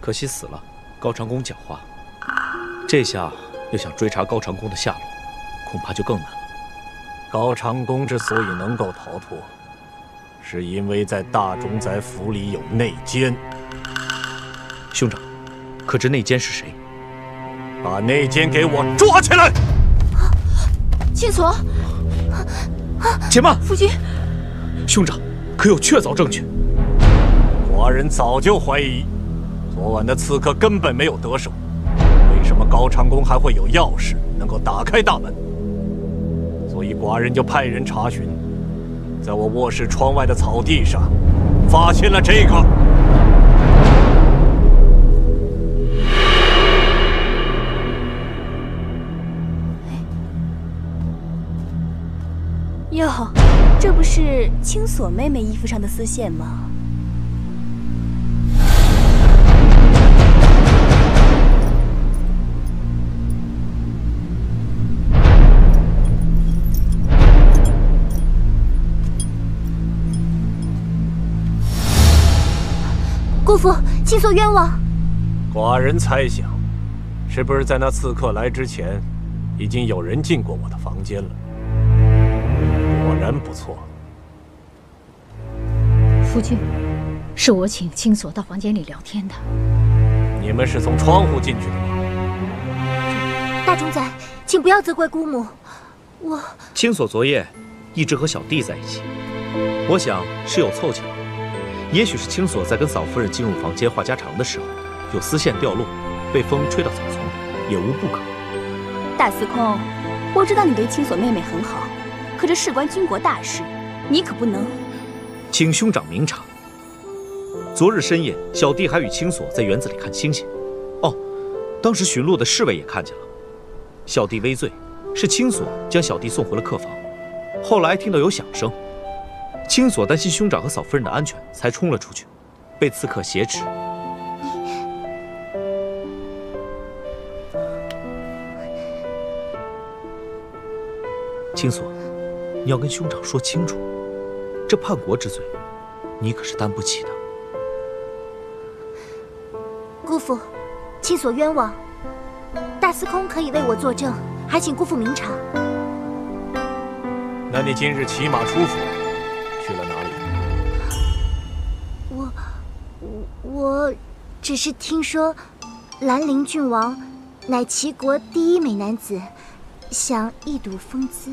可惜死了。高长恭狡猾，这下要想追查高长恭的下落，恐怕就更难了。高长恭之所以能够逃脱，是因为在大冢宰府里有内奸。兄长，可知内奸是谁？把内奸给我抓起来！青锁，且慢！夫君，兄长，可有确凿证据？寡人早就怀疑。昨晚的刺客根本没有得手，为什么高长恭还会有钥匙能够打开大门？所以寡人就派人查询，在我卧室窗外的草地上，发现了这个。哟，这不是青锁妹妹衣服上的丝线吗？姑父，青锁冤枉。寡人猜想，是不是在那刺客来之前，已经有人进过我的房间了？果然不错。夫君，是我请青锁到房间里聊天的。你们是从窗户进去的吗？大冢仔，请不要责怪姑母。我青锁昨夜一直和小弟在一起，我想是有凑巧。也许是青锁在跟嫂夫人进入房间话家常的时候，有丝线掉落，被风吹到草丛，也无不可。大司空，我知道你对青锁妹妹很好，可这事关军国大事，你可不能。请兄长明察。昨日深夜，小弟还与青锁在园子里看星星。哦，当时巡逻的侍卫也看见了。小弟微醉，是青锁将小弟送回了客房。后来听到有响声。青锁担心兄长和嫂夫人的安全，才冲了出去，被刺客挟持。青锁，你要跟兄长说清楚，这叛国之罪，你可是担不起的。姑父，青锁冤枉，大司空可以为我作证，还请姑父明察。那你今日骑马出府？我我只是听说，兰陵郡王乃齐国第一美男子，想一睹风姿。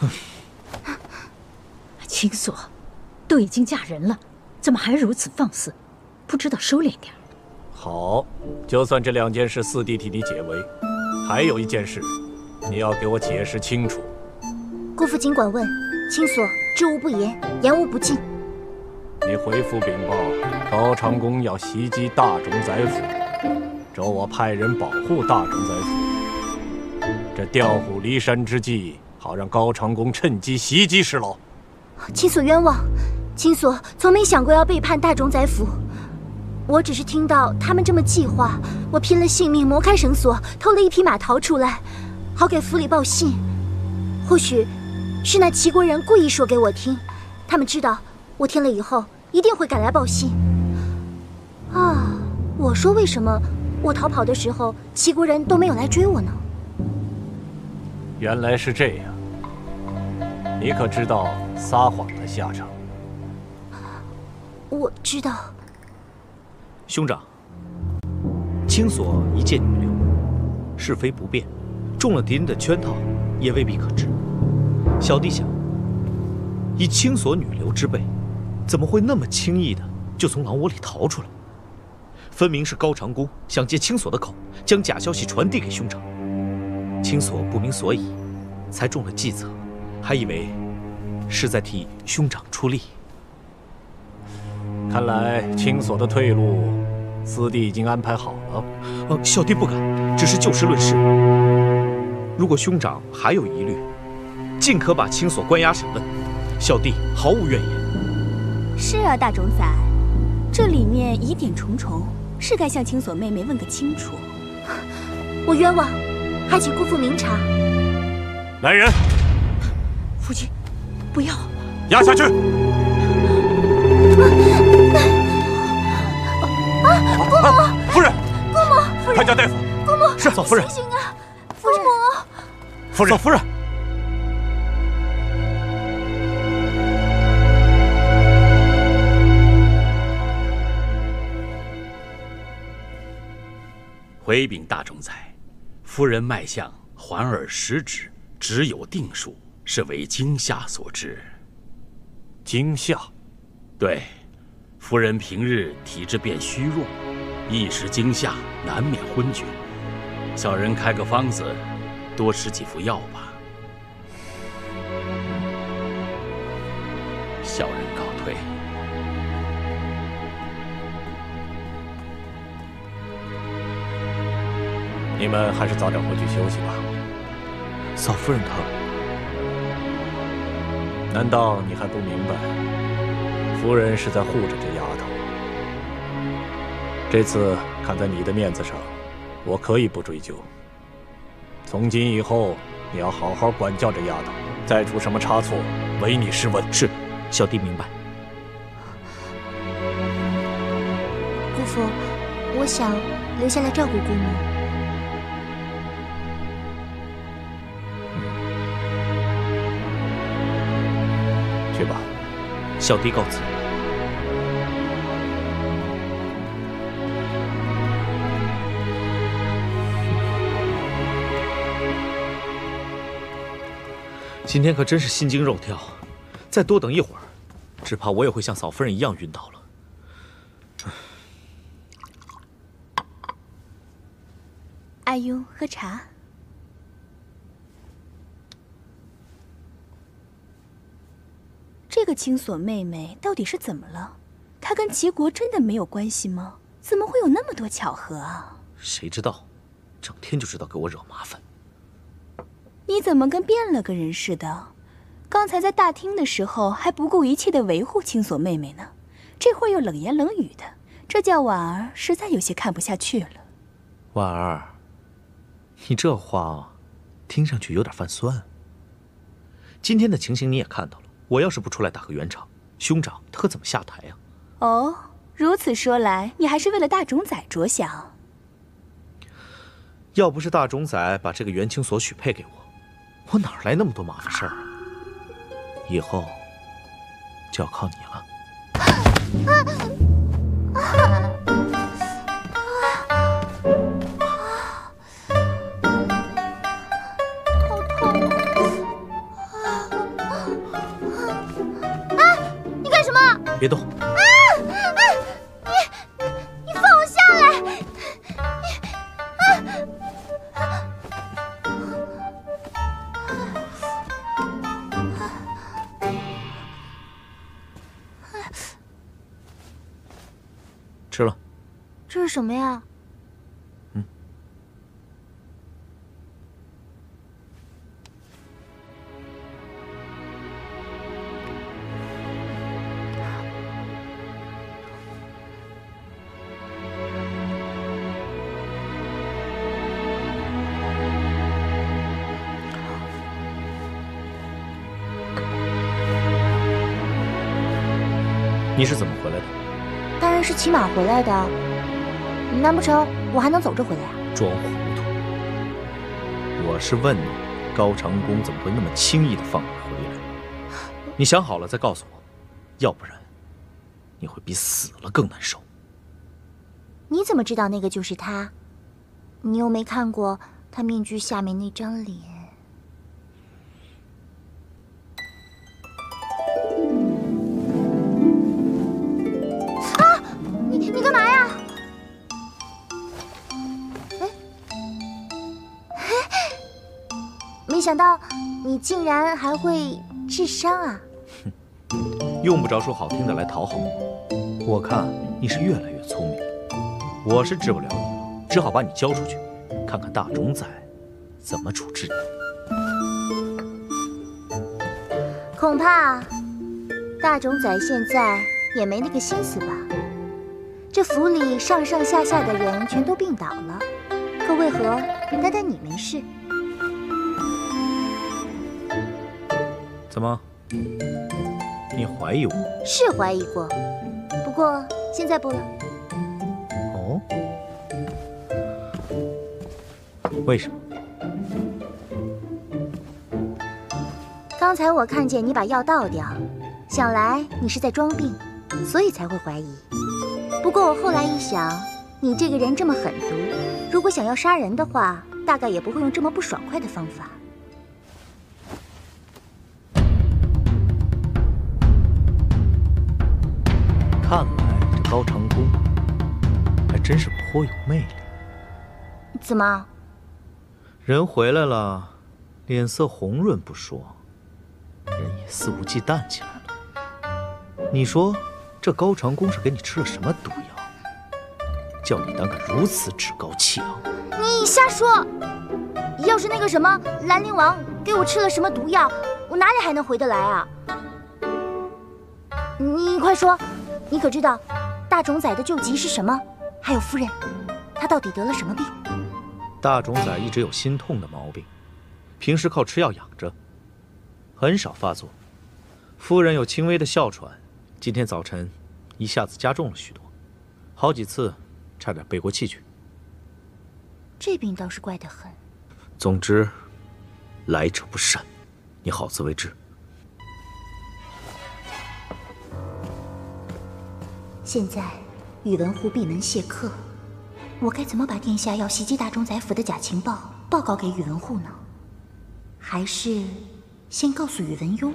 青锁，都已经嫁人了，怎么还如此放肆？不知道收敛点好，就算这两件事四弟替你解围，还有一件事，你要给我解释清楚。姑父尽管问。青锁，知无不言，言无不尽。你回府禀报，高长恭要袭击大冢宰府，找我派人保护大冢宰府。这调虎离山之计，好让高长恭趁机袭击是喽。青锁冤枉，青锁从没想过要背叛大冢宰府。我只是听到他们这么计划，我拼了性命磨开绳索，偷了一匹马逃出来，好给府里报信。或许。是那齐国人故意说给我听，他们知道我听了以后一定会赶来报信。啊，我说为什么我逃跑的时候齐国人都没有来追我呢？原来是这样，你可知道撒谎的下场？我知道。兄长，青锁一介女流，是非不辨，中了敌人的圈套，也未必可知。小弟想，以青锁女流之辈，怎么会那么轻易的就从狼窝里逃出来？分明是高长恭想借青锁的口，将假消息传递给兄长。青锁不明所以，才中了计策，还以为是在替兄长出力。看来青锁的退路，四弟已经安排好了。呃，小弟不敢，只是就事论事。如果兄长还有疑虑，尽可把青锁关押审问，小弟毫无怨言。是啊，大冢仔，这里面疑点重重，是该向青锁妹妹问个清楚。我冤枉，还请姑父明察。来人！夫君，不要押下去。啊！叫大夫。姑母，是，嫂夫人。醒醒啊，夫人！夫人，嫂夫人。回禀大仲裁，夫人脉象环而实指，只有定数，是为惊吓所致。惊吓？对，夫人平日体质便虚弱，一时惊吓难免昏厥。小人开个方子，多吃几副药吧。小人你们还是早点回去休息吧。嫂夫人她……难道你还不明白？夫人是在护着这丫头。这次看在你的面子上，我可以不追究。从今以后，你要好好管教这丫头，再出什么差错，唯你是问。是，小弟明白。姑父，我想留下来照顾姑母。小弟告辞。今天可真是心惊肉跳，再多等一会儿，只怕我也会像嫂夫人一样晕倒了。阿庸，喝茶。这个青锁妹妹到底是怎么了？她跟齐国真的没有关系吗？怎么会有那么多巧合啊？谁知道，整天就知道给我惹麻烦。你怎么跟变了个人似的？刚才在大厅的时候还不顾一切的维护青锁妹妹呢，这会儿又冷言冷语的，这叫婉儿实在有些看不下去了。婉儿，你这话听上去有点泛酸。今天的情形你也看到了。我要是不出来打个圆场，兄长他可怎么下台呀？哦，如此说来，你还是为了大冢仔着想。要不是大冢仔把这个元清锁许配给我，我哪来那么多麻烦事儿啊？以后就要靠你了。别动！啊啊！你你放我下来！你啊！吃了。这是什么呀？是骑马回来的。难不成我还能走着回来啊？装糊涂！我是问你，高长恭怎么会那么轻易的放你回来？你想好了再告诉我，要不然你会比死了更难受。你怎么知道那个就是他？你又没看过他面具下面那张脸。没想到你竟然还会治伤啊！哼，用不着说好听的来讨好我。我看你是越来越聪明了。我是治不了你，只好把你交出去，看看大冢仔怎么处置你。恐怕大冢仔现在也没那个心思吧？这府里上上下下的人全都病倒了，可为何单单你没事？怎么？你怀疑我？是怀疑过，不过现在不了。哦，为什么？刚才我看见你把药倒掉，想来你是在装病，所以才会怀疑。不过我后来一想，你这个人这么狠毒，如果想要杀人的话，大概也不会用这么不爽快的方法。高长恭还真是颇有魅力。怎么？人回来了，脸色红润不说，人也肆无忌惮起来了。你说这高长恭是给你吃了什么毒药，叫你胆敢如此趾高气昂？你瞎说！要是那个什么兰陵王给我吃了什么毒药，我哪里还能回得来啊？你快说！你可知道大冢仔的救急是什么？还有夫人，她到底得了什么病？大冢仔一直有心痛的毛病，平时靠吃药养着，很少发作。夫人有轻微的哮喘，今天早晨一下子加重了许多，好几次差点背过气去。这病倒是怪得很。总之，来者不善，你好自为之。现在宇文护闭门谢客，我该怎么把殿下要袭击大冢宰府的假情报报告给宇文护呢？还是先告诉宇文邕？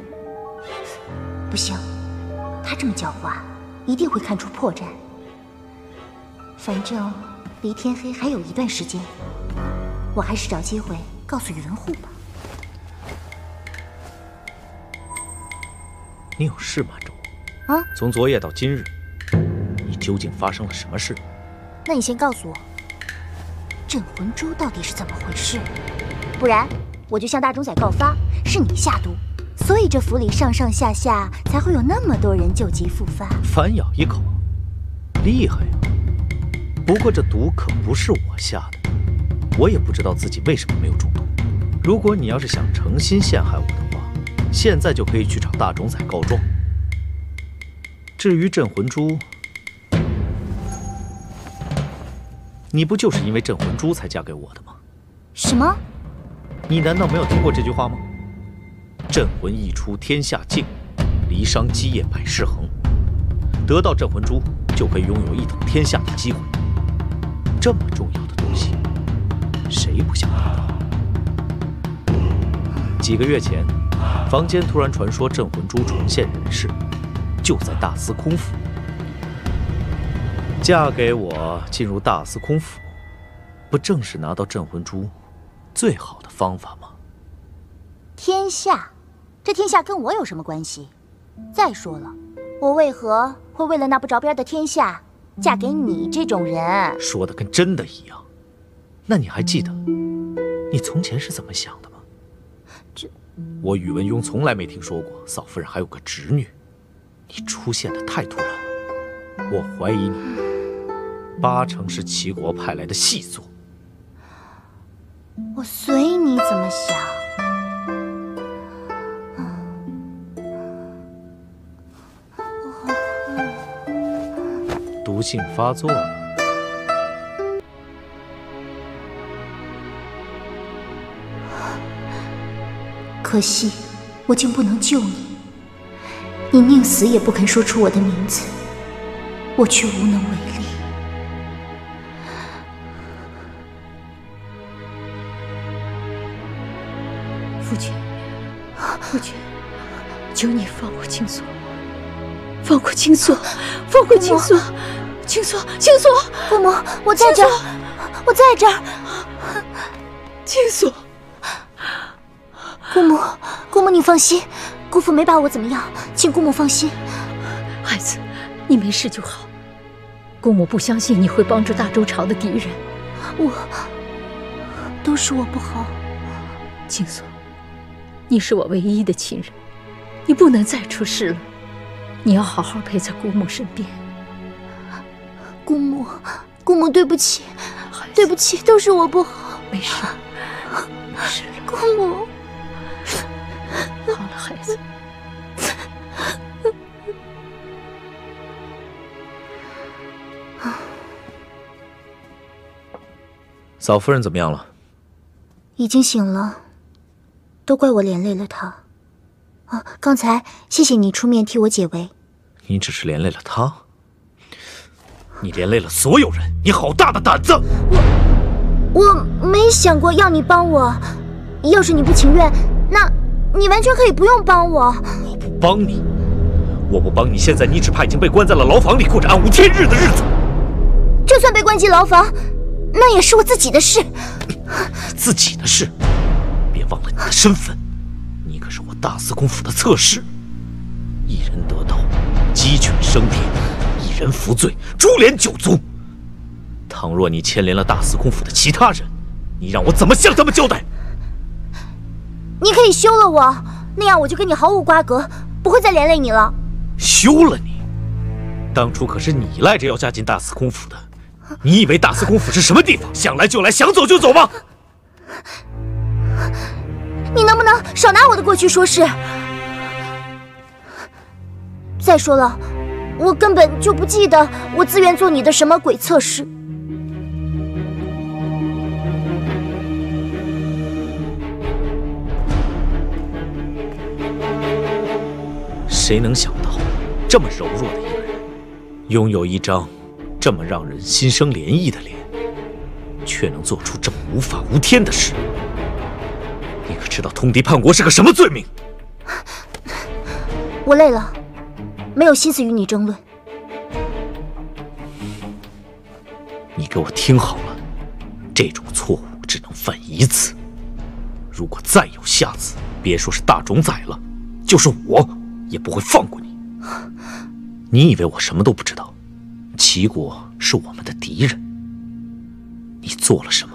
不行，他这么狡猾，一定会看出破绽。反正离天黑还有一段时间，我还是找机会告诉宇文护吧。你有事瞒着我？啊？从昨夜到今日。究竟发生了什么事？那你先告诉我，镇魂珠到底是怎么回事？不然我就向大钟仔告发，是你下毒，所以这府里上上下下才会有那么多人旧疾复发。反咬一口，厉害呀！不过这毒可不是我下的，我也不知道自己为什么没有中毒。如果你要是想诚心陷害我的话，现在就可以去找大钟仔告状。至于镇魂珠，你不就是因为镇魂珠才嫁给我的吗？什么？你难道没有听过这句话吗？镇魂一出天下静，离殇基业百世恒。得到镇魂珠，就可以拥有一统天下的机会。这么重要的东西，谁不想得到？几个月前，坊间突然传说镇魂珠重现人世，就在大司空府。嫁给我，进入大司空府，不正是拿到镇魂珠最好的方法吗？天下，这天下跟我有什么关系？再说了，我为何会为了那不着边的天下，嫁给你这种人？说的跟真的一样。那你还记得你从前是怎么想的吗？这，我宇文邕从来没听说过嫂夫人还有个侄女，你出现的太突然了，我怀疑你。八成是齐国派来的细作。我随你怎么想。毒性发作了。可惜，我竟不能救你。你宁死也不肯说出我的名字，我却无能为力。父亲，求你放过青锁，放过青锁，放过青锁，青锁，青锁，姑母，我在这儿，我在这儿，青锁，姑母，姑母你放心，姑父没把我怎么样，请姑母放心。孩子，你没事就好。姑母不相信你会帮助大周朝的敌人，我都是我不好，青锁。你是我唯一的亲人，你不能再出事了。你要好好陪在姑母身边。姑母，姑母，对不起，对不起，都是我不好。没事，没事。姑母，好了，孩子。嫂夫人怎么样了？已经醒了，都怪我连累了他。啊，刚才谢谢你出面替我解围。你只是连累了他，你连累了所有人，你好大的胆子！我我没想过要你帮我，要是你不情愿，那你完全可以不用帮我。我不帮你，我不帮你，现在你只怕已经被关在了牢房里，过着暗无天日的日子。就算被关进牢房，那也是我自己的事。自己的事，别忘了你的身份，你可是我大司空府的侧室。一人得道，鸡犬升天；一人服罪，株连九族。倘若你牵连了大司空府的其他人，你让我怎么向他们交代？你可以休了我，那样我就跟你毫无瓜葛，不会再连累你了。休了你？当初可是你赖着要嫁进大司空府的。你以为大司空府是什么地方？想来就来，想走就走吗？你能不能少拿我的过去说事？再说了，我根本就不记得我自愿做你的什么鬼测试。谁能想到，这么柔弱的一个人，拥有一张……这么让人心生怜意的脸，却能做出这么无法无天的事。你知道通敌叛国是个什么罪名？我累了，没有心思与你争论。你给我听好了，这种错误只能犯一次。如果再有下次，别说是大冢宰了，就是我也不会放过你。你以为我什么都不知道？齐国是我们的敌人，你做了什么？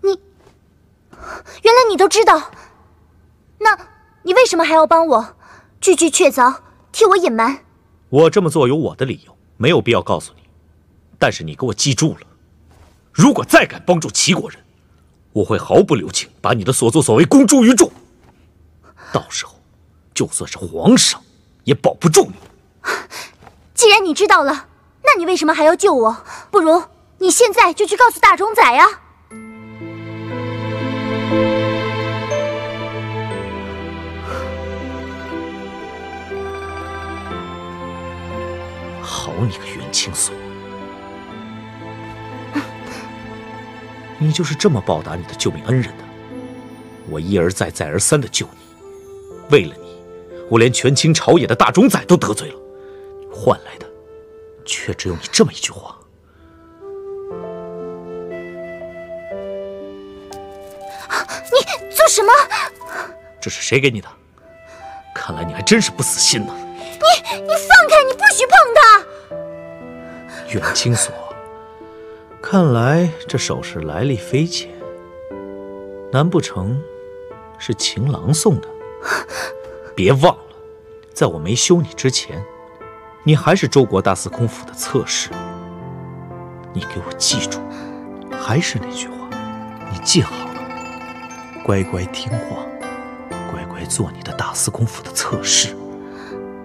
你原来你都知道，那你为什么还要帮我？句句确凿，替我隐瞒。我这么做有我的理由，没有必要告诉你。但是你给我记住了，如果再敢帮助齐国人，我会毫不留情把你的所作所为公诸于众。到时候，就算是皇上。也保不住你。既然你知道了，那你为什么还要救我？不如你现在就去告诉大冢宰呀！好你个袁青锁，你就是这么报答你的救命恩人的？我一而再、再而三的救你，为了你。我连权倾朝野的大冢宰都得罪了，换来的却只有你这么一句话。你做什么？这是谁给你的？看来你还真是不死心呢。远清锁，看来这首饰来历非浅，难不成是情郎送的？别忘了，在我没休你之前，你还是周国大司空府的侧室。你给我记住，还是那句话，你记好了，乖乖听话，乖乖做你的大司空府的侧室。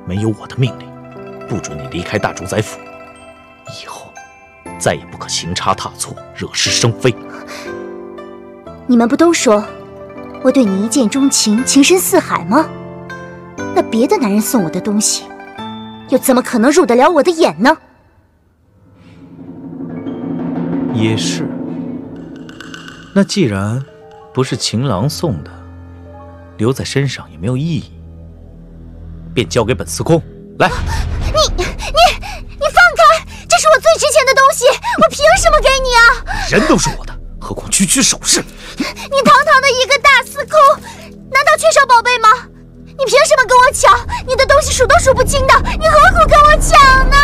没有我的命令，不准你离开大主宰府。以后再也不可行差踏错，惹是生非。你们不都说我对你一见钟情，情深似海吗？那别的男人送我的东西，又怎么可能入得了我的眼呢？也是。那既然不是情郎送的，留在身上也没有意义，便交给本司空来。这是我最值钱的东西，我凭什么给你啊？人都是我的，何况区区首饰？你堂堂的一个大司空，难道缺少宝贝吗？你凭什么跟我抢？你的东西数都数不清的，你何苦跟我抢呢？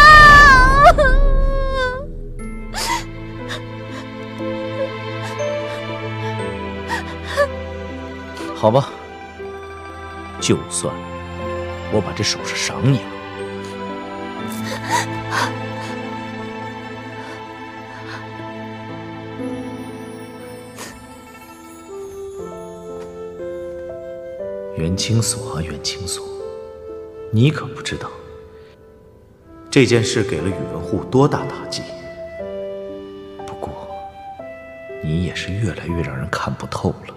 好吧，就算我把这首饰赏你了。袁青锁啊袁青锁。你可不知道这件事给了宇文护多大打击。不过你也是越来越让人看不透了。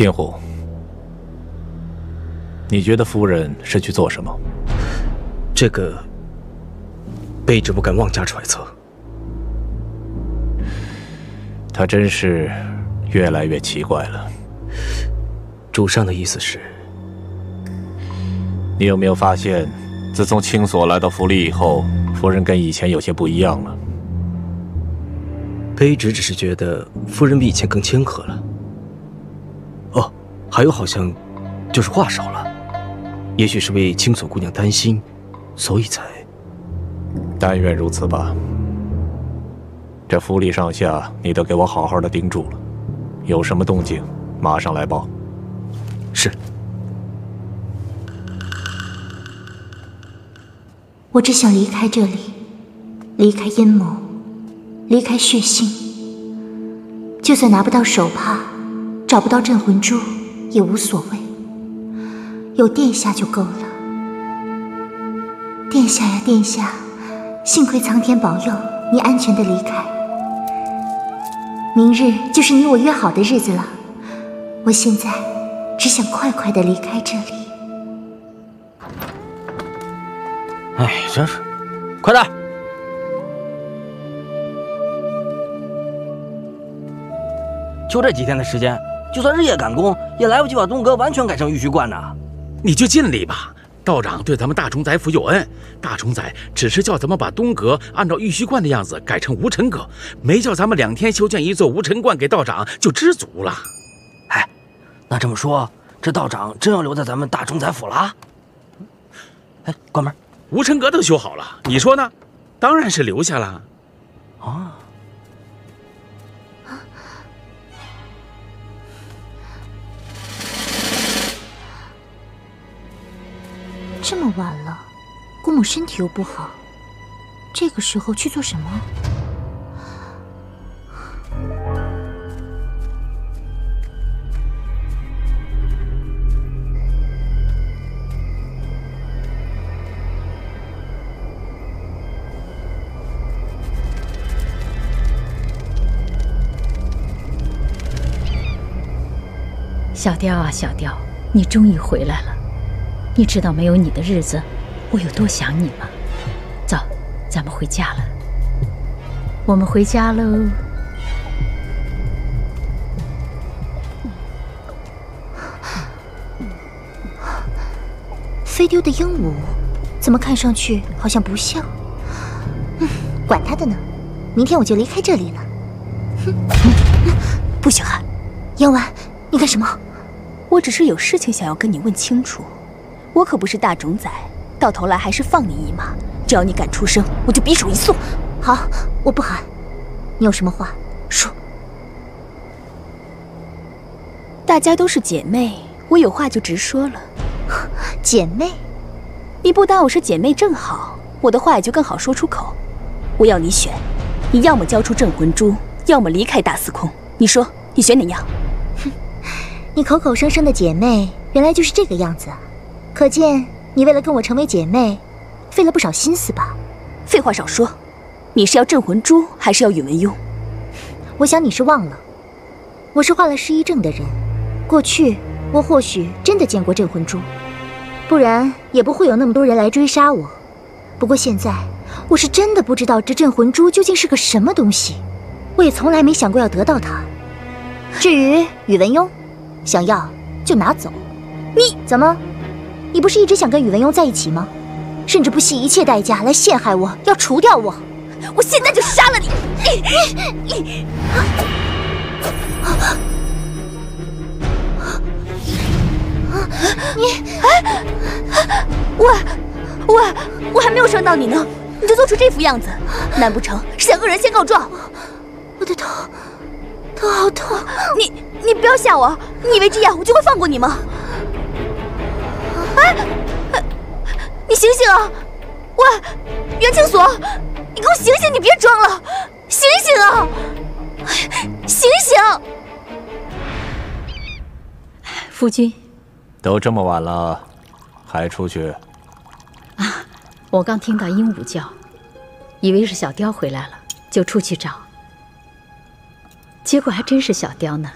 金虎，你觉得夫人是去做什么？这个，卑职不敢妄加揣测。她真是越来越奇怪了。主上的意思是？你有没有发现，自从青锁来到府里以后，夫人跟以前有些不一样了？卑职只是觉得夫人比以前更谦和了。哦，还有好像，就是话少了。也许是为青锁姑娘担心，所以才……但愿如此吧。这府里上下，你都给我好好的盯住了。有什么动静，马上来报。是。我只想离开这里，离开阴谋，离开血腥。就算拿不到手帕。找不到镇魂珠也无所谓，有殿下就够了。殿下呀，殿下，幸亏苍天保佑你安全的离开。明日就是你我约好的日子了，我现在只想快快的离开这里。哎，真是，快点！就这几天的时间。就算日夜赶工，也来不及把东阁完全改成玉虚观呢。你就尽力吧。道长对咱们大冢宰府有恩，大冢宰只是叫咱们把东阁按照玉虚观的样子改成无尘阁，没叫咱们两天修建一座无尘观给道长就知足了。哎，那这么说，这道长真要留在咱们大冢宰府了？哎，关门。无尘阁都修好了，你说呢？当然是留下了。啊。这么晚了，姑母身体又不好，这个时候去做什么？小雕啊，小雕，你终于回来了。你知道没有你的日子，我有多想你吗？走，咱们回家了。我们回家喽。飞丢的鹦鹉，怎么看上去好像不像？嗯，管他的呢，明天我就离开这里了。哼，不许喊！杨婉，你干什么？我只是有事情想要跟你问清楚。我可不是大种仔，到头来还是放你一马。只要你敢出声，我就匕首一送。好，我不喊。你有什么话说？大家都是姐妹，我有话就直说了。姐妹？你不当我是姐妹正好，我的话也就更好说出口。我要你选，你要么交出镇魂珠，要么离开大司空。你说，你选哪样？哼，你口口声声的姐妹，原来就是这个样子啊！可见你为了跟我成为姐妹，费了不少心思吧？废话少说，你是要镇魂珠还是要宇文邕？我想你是忘了，我是患了失忆症的人。过去我或许真的见过镇魂珠，不然也不会有那么多人来追杀我。不过现在我是真的不知道这镇魂珠究竟是个什么东西，我也从来没想过要得到它。至于宇文邕，想要就拿走。你怎么？你不是一直想跟宇文邕在一起吗？甚至不惜一切代价来陷害我，要除掉我！我现在就杀了你！你你你哎！我我我还没有伤到你呢，你就做出这副样子，难不成是想恶人先告状？我的头，头好痛！你你不要吓我！你以为这样我就会放过你吗？哎，你醒醒啊！喂，袁清锁，你给我醒醒！你别装了，醒醒啊！醒醒！夫君，都这么晚了，还出去？啊，我刚听到鹦鹉叫，以为是小雕回来了，就出去找。结果还真是小雕呢。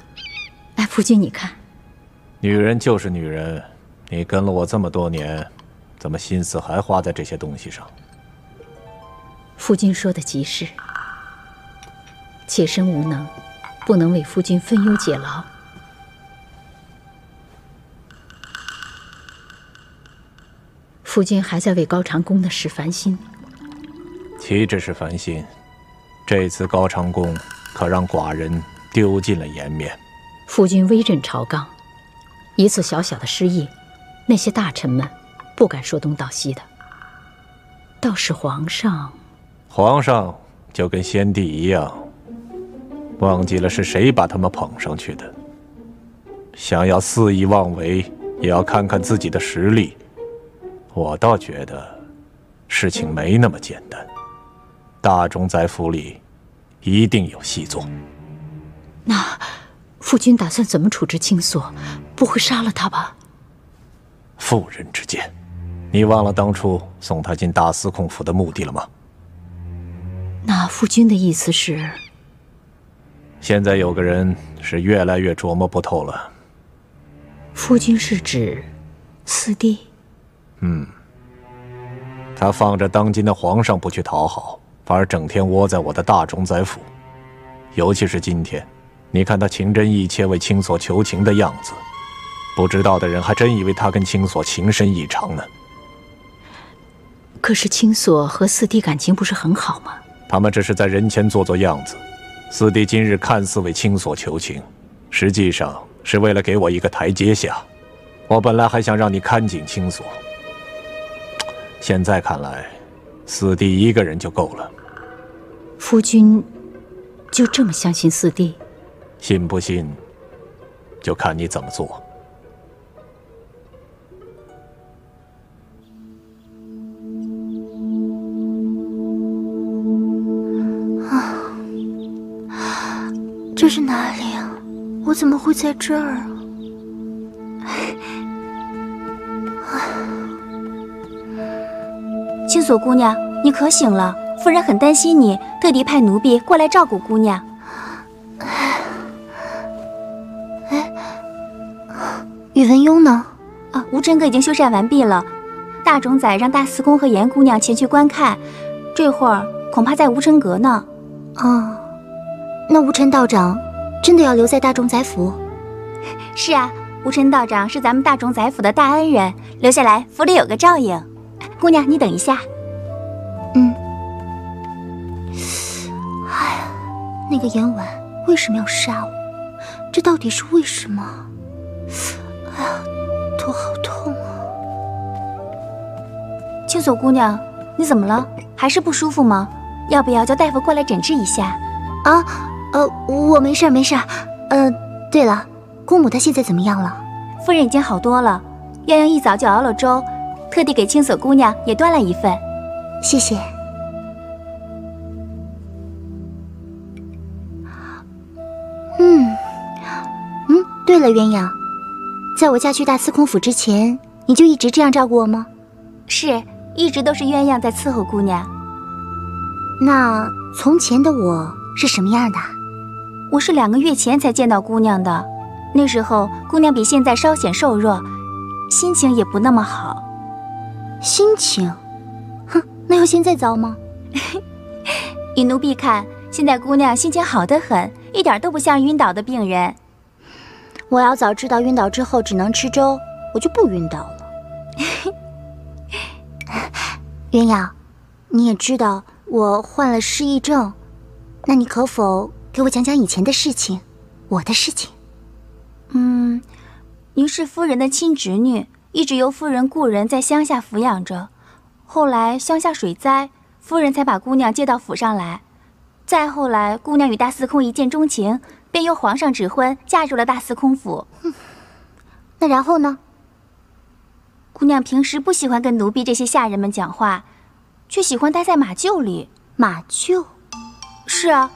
哎，夫君，你看，女人就是女人，你跟了我这么多年，怎么心思还花在这些东西上？夫君说的极是，妾身无能，不能为夫君分忧解劳。夫君还在为高长恭的事烦心，岂止是烦心？这次高长恭可让寡人丢尽了颜面。夫君威震朝纲，一次小小的失意，那些大臣们不敢说东道西的。倒是皇上，皇上就跟先帝一样，忘记了是谁把他们捧上去的。想要肆意妄为，也要看看自己的实力。我倒觉得，事情没那么简单。大冢在府里一定有细作。那夫君打算怎么处置青锁？不会杀了他吧？妇人之见，你忘了当初送他进大司空府的目的了吗？那夫君的意思是？现在有个人是越来越琢磨不透了。夫君是指四弟？嗯，他放着当今的皇上不去讨好，反而整天窝在我的大冢宰府。尤其是今天，你看他情真意切为青锁求情的样子，不知道的人还真以为他跟青锁情深意长呢。可是青锁和四弟感情不是很好吗？他们只是在人前做做样子。四弟今日看似为青锁求情，实际上是为了给我一个台阶下。我本来还想让你看紧青锁。现在看来，四弟一个人就够了。夫君就这么相信四弟？信不信，就看你怎么做。这是哪里啊？我怎么会在这儿啊？青锁姑娘，你可醒了？夫人很担心你，特地派奴婢过来照顾姑娘。哎，宇文邕呢？啊，无尘阁已经修缮完毕了。大冢仔让大司空和严姑娘前去观看，这会儿恐怕在无尘阁呢。哦，那无尘道长真的要留在大冢宰府？是啊，无尘道长是咱们大冢宰府的大恩人，留下来府里有个照应。姑娘，你等一下。嗯。哎呀，那个严婉为什么要杀我？这到底是为什么？哎呀，头好痛啊！青锁姑娘，你怎么了？还是不舒服吗？要不要叫大夫过来诊治一下？啊，呃，我没事没事。呃，对了，姑母她现在怎么样了？夫人已经好多了。鸳鸯一早就熬了粥。特地给青锁姑娘也端了一份，谢谢。嗯，嗯，对了，鸳鸯，在我嫁去大司空府之前，你就一直这样照顾我吗？是，一直都是鸳鸯在伺候姑娘。那从前的我是什么样的？我是两个月前才见到姑娘的，那时候姑娘比现在稍显瘦弱，心情也不那么好。心情，哼，那有现在糟吗？以奴婢看，现在姑娘心情好得很，一点都不像晕倒的病人。我要早知道晕倒之后只能吃粥，我就不晕倒了。鸳鸯，你也知道我患了失忆症，那你可否给我讲讲以前的事情，我的事情？嗯，您是夫人的亲侄女。一直由夫人雇人在乡下抚养着，后来乡下水灾，夫人才把姑娘接到府上来。再后来，姑娘与大司空一见钟情，便由皇上指婚，嫁入了大司空府。那然后呢？姑娘平时不喜欢跟奴婢这些下人们讲话，却喜欢待在马厩里。马厩？是啊，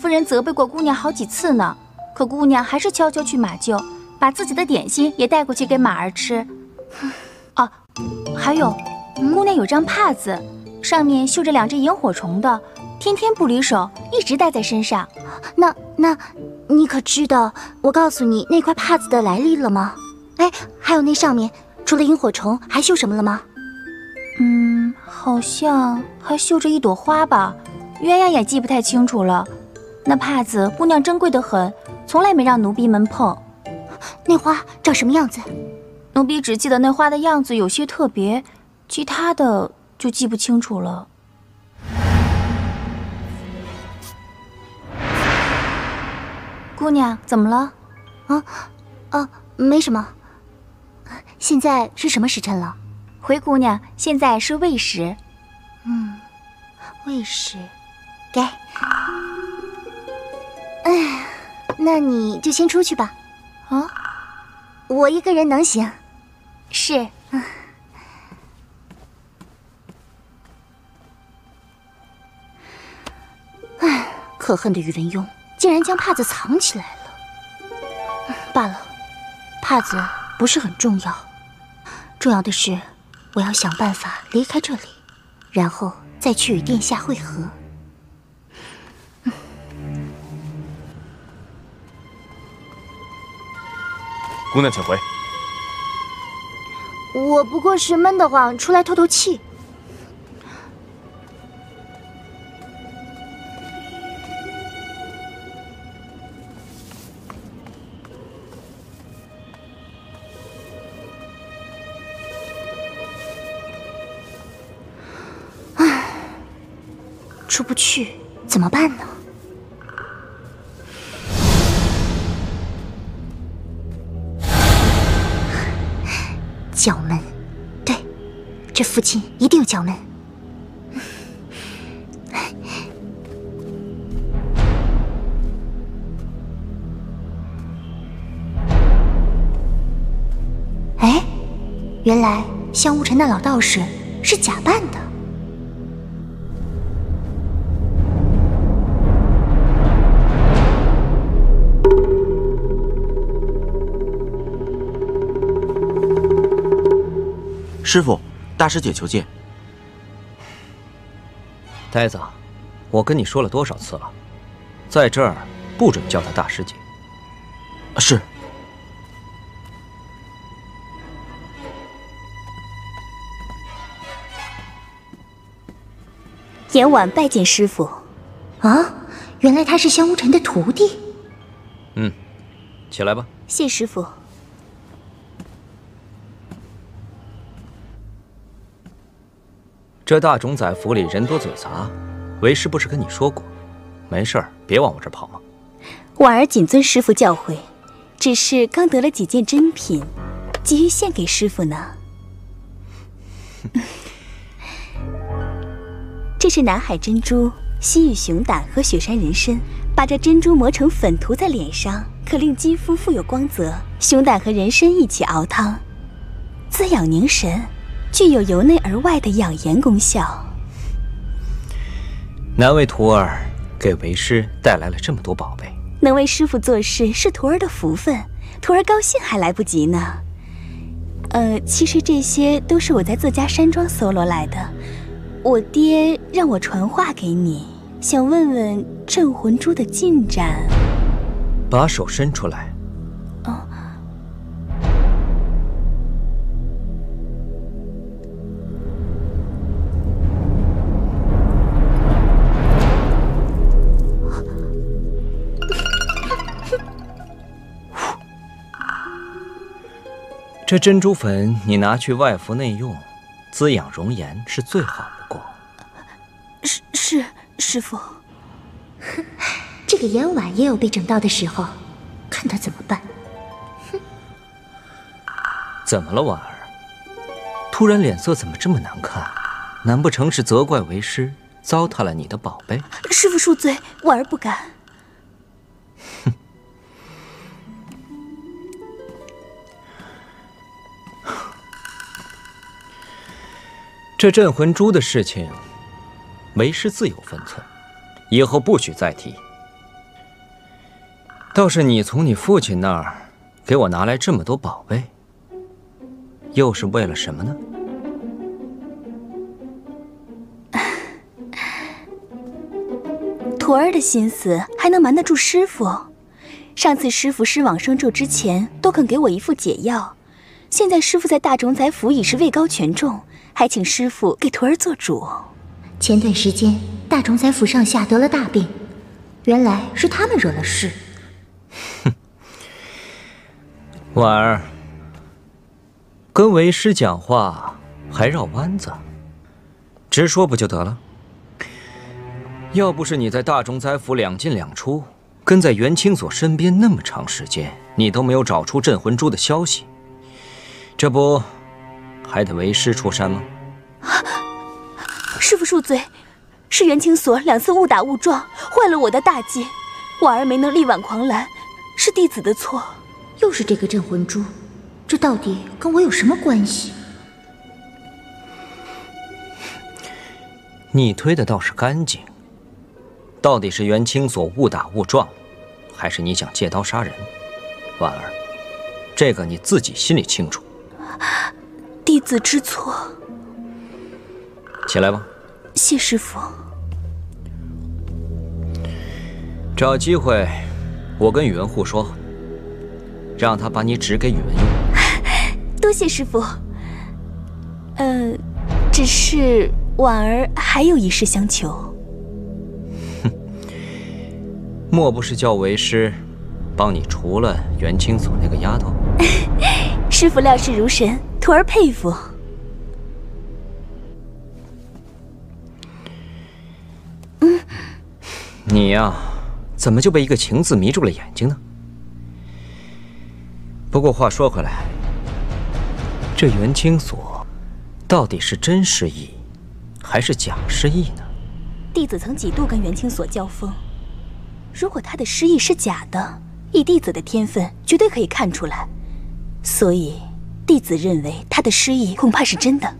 夫人责备过姑娘好几次呢，可姑娘还是悄悄去马厩，把自己的点心也带过去给马儿吃。哦，还有，姑娘有张帕子，上面绣着两只萤火虫的，天天不离手，一直戴在身上。那那，你可知道我告诉你那块帕子的来历了吗？哎，还有那上面除了萤火虫还绣什么了吗？嗯，好像还绣着一朵花吧，鸳鸯也记不太清楚了。那帕子姑娘珍贵的很，从来没让奴婢们碰。那花长什么样子？奴婢只记得那花的样子有些特别，其他的就记不清楚了。姑娘，怎么了？啊，啊，没什么。现在是什么时辰了？回姑娘，现在是未时。嗯，未时，给。哎，那你就先出去吧。啊，我一个人能行。是，唉，可恨的宇文邕竟然将帕子藏起来了。罢了，帕子不是很重要，重要的是我要想办法离开这里，然后再去与殿下会合。姑娘，请回。我不过是闷得慌，出来透透气。唉，出不去怎么办呢？角门，对，这附近一定有角门。哎，原来香雾城那老道士是假扮的。师傅，大师姐求见。呆子，我跟你说了多少次了，在这儿不准叫她大师姐。是。严婉拜见师傅。啊，原来他是香无尘的徒弟。嗯，起来吧。谢师傅。这大冢宰府里人多嘴杂，为师不是跟你说过，没事儿别往我这儿跑吗？婉儿谨遵师傅教诲，只是刚得了几件珍品，急于献给师傅呢。这是南海珍珠、西域熊胆和雪山人参，把这珍珠磨成粉涂在脸上，可令肌肤富有光泽。熊胆和人参一起熬汤，滋养凝神。具有由内而外的养颜功效。难为徒儿给为师带来了这么多宝贝。能为师傅做事是徒儿的福分，徒儿高兴还来不及呢。呃，其实这些都是我在自家山庄搜罗来的。我爹让我传话给你，想问问镇魂珠的进展。把手伸出来。这珍珠粉你拿去外服内用，滋养容颜是最好不过。是是，师傅。哼，这个严婉也有被整到的时候，看他怎么办。哼。怎么了，婉儿？突然脸色怎么这么难看？难不成是责怪为师糟蹋了你的宝贝。师傅恕罪，婉儿不敢。哼。这镇魂珠的事情，为师自有分寸，以后不许再提。倒是你从你父亲那儿给我拿来这么多宝贝，又是为了什么呢？徒儿的心思还能瞒得住师傅？上次师傅施往生咒之前，都肯给我一副解药。现在师傅在大冢宰府已是位高权重。还请师傅给徒儿做主。前段时间，大冢宰府上下得了大病，原来是他们惹了事。哼，婉儿，跟为师讲话还绕弯子，直说不就得了？要不是你在大冢宰府两进两出，跟在袁青所身边那么长时间，你都没有找出镇魂珠的消息，这不？还得为师出山吗？师傅恕罪，是袁青锁两次误打误撞，坏了我的大计，婉儿没能力挽狂澜，是弟子的错。又是这个镇魂珠，这到底跟我有什么关系？你推的倒是干净。到底是袁青锁误打误撞，还是你想借刀杀人？婉儿，这个你自己心里清楚。弟子知错，起来吧。谢师傅。找机会，我跟宇文护说，让他把你指给宇文用。多谢师傅。呃，只是婉儿还有一事相求。哼，莫不是叫为师帮你除了袁清所那个丫头？师傅料事如神。徒儿佩服。嗯，你呀，怎么就被一个“情”字迷住了眼睛呢？不过话说回来，这元清锁到底是真失忆，还是假失忆呢？弟子曾几度跟元清锁交锋，如果他的失忆是假的，以弟子的天分，绝对可以看出来。所以。弟子认为他的失忆恐怕是真的。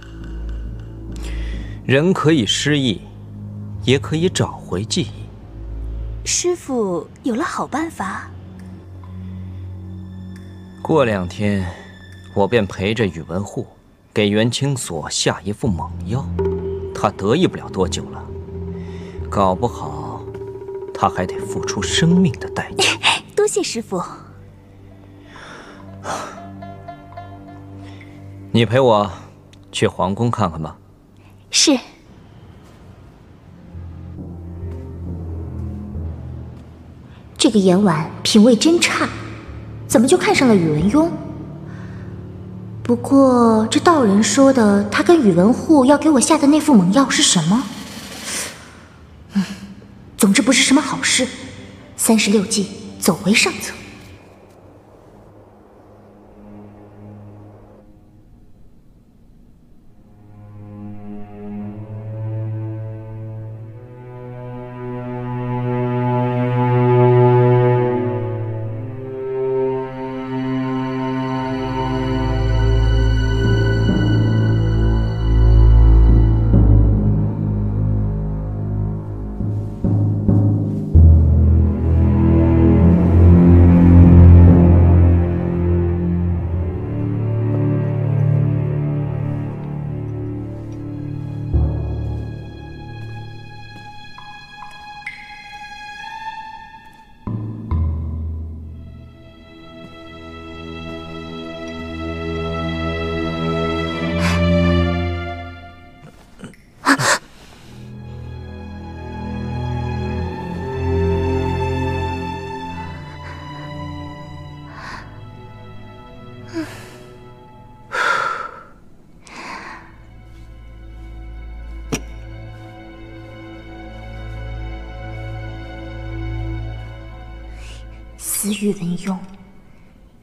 人可以失忆，也可以找回记忆。师傅有了好办法。过两天，我便陪着宇文护给袁青锁下一副猛药，他得意不了多久了。搞不好，他还得付出生命的代价。多谢师傅。你陪我去皇宫看看吧。是。这个严婉品味真差，怎么就看上了宇文邕？不过这道人说的，他跟宇文护要给我下的那副猛药是什么？嗯，总之不是什么好事。三十六计，走为上策。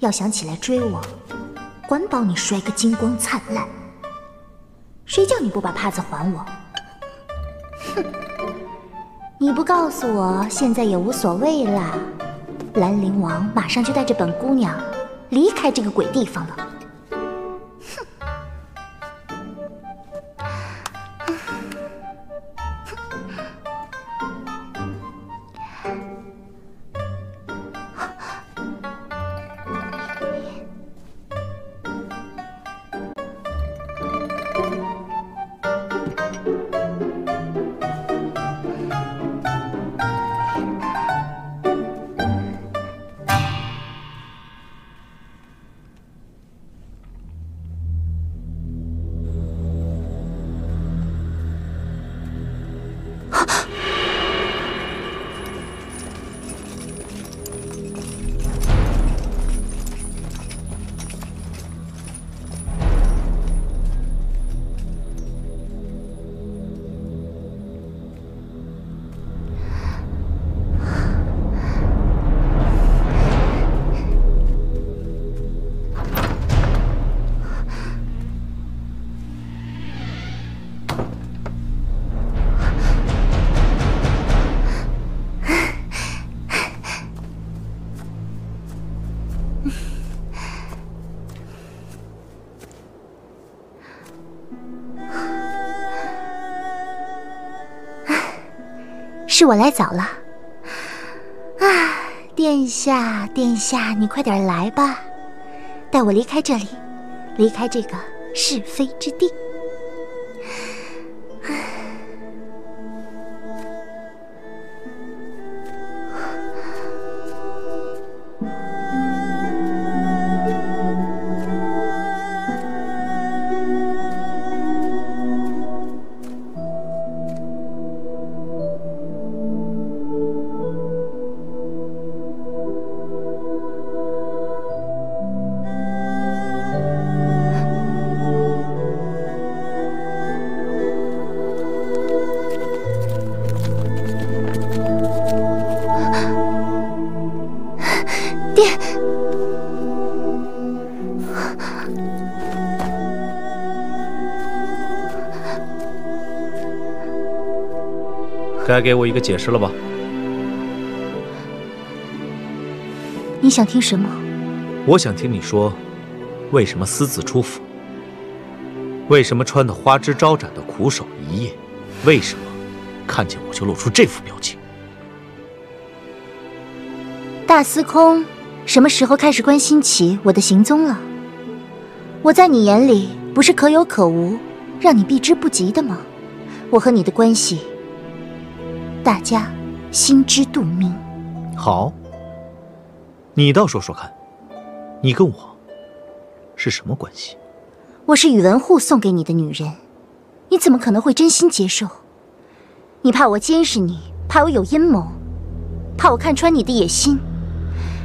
要想起来追我，管保你摔个金光灿烂。谁叫你不把帕子还我？哼你不告诉我，现在也无所谓啦。兰陵王马上就带着本姑娘离开这个鬼地方了。我来早了，啊，殿下，殿下，你快点来吧，带我离开这里，离开这个是非之地。该给我一个解释了吧？你想听什么？我想听你说，为什么私自出府？为什么穿的花枝招展的苦守一夜？为什么看见我就露出这副表情？大司空，什么时候开始关心起我的行踪了？我在你眼里不是可有可无，让你避之不及的吗？我和你的关系。大家心知肚明。好，你倒说说看，你跟我是什么关系？我是宇文护送给你的女人，你怎么可能会真心接受？你怕我监视你，怕我有阴谋，怕我看穿你的野心。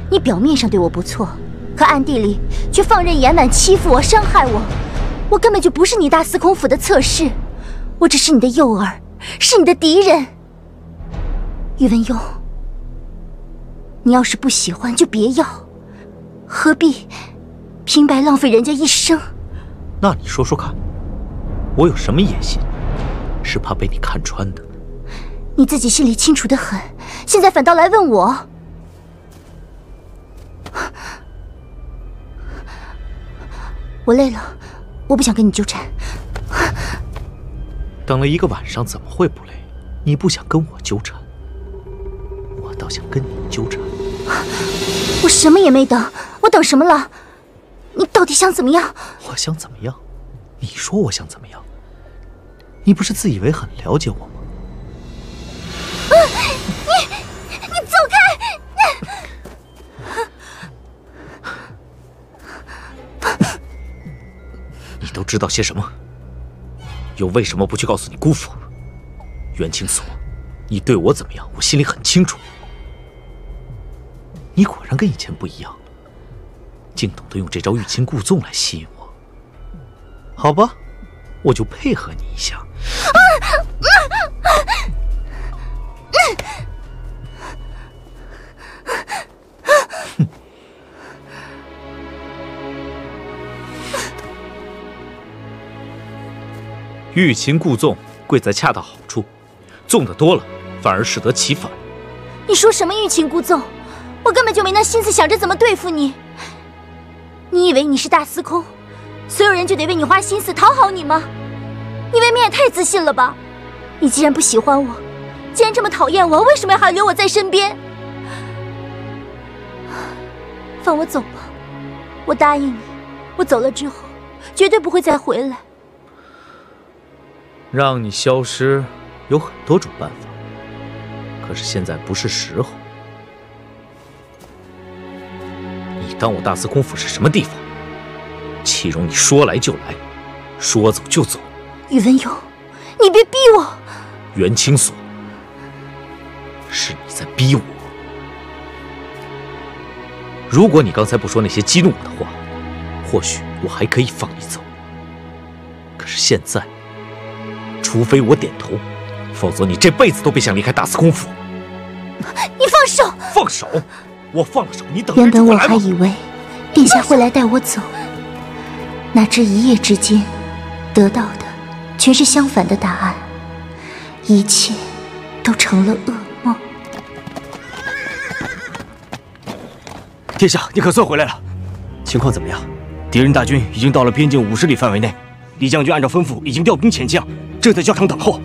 你表面上对我不错，可暗地里却放任严婉欺负我、伤害我。我根本就不是你大司空府的侧室，我只是你的诱饵，是你的敌人。宇文邕，你要是不喜欢就别要，何必平白浪费人家一生？那你说说看，我有什么野心？是怕被你看穿的？你自己心里清楚的很，现在反倒来问我。我累了，我不想跟你纠缠。等了一个晚上，怎么会不累？你不想跟我纠缠？倒想跟你纠缠，我什么也没等，我等什么了？你到底想怎么样？我想怎么样？你说我想怎么样？你不是自以为很了解我吗？你你走开！你都知道些什么？又为什么不去告诉你姑父？袁青锁，你对我怎么样？我心里很清楚。你果然跟以前不一样了，竟懂得用这招欲擒故纵来吸引我。好吧，我就配合你一下。哼，欲擒故纵，贵在恰到好处。纵的多了，反而适得其反。你说什么欲擒故纵？我根本就没那心思想着怎么对付你。你以为你是大司空，所有人就得为你花心思讨好你吗？你未免也太自信了吧！你既然不喜欢我，既然这么讨厌我，为什么要还留我在身边？放我走吧，我答应你，我走了之后，绝对不会再回来。让你消失有很多种办法，可是现在不是时候。当我大司空府是什么地方？岂容你说来就来，说走就走？宇文邕，你别逼我！袁青锁，是你在逼我。如果你刚才不说那些激怒我的话，或许我还可以放你走。可是现在，除非我点头，否则你这辈子都别想离开大司空府。你放手！放手！我放了手，你等原本我还以为殿下会来带我走，哪知一夜之间得到的全是相反的答案，一切都成了噩梦。殿下，你可算回来了，情况怎么样？敌人大军已经到了边境五十里范围内，李将军按照吩咐已经调兵遣将，正在教场等候。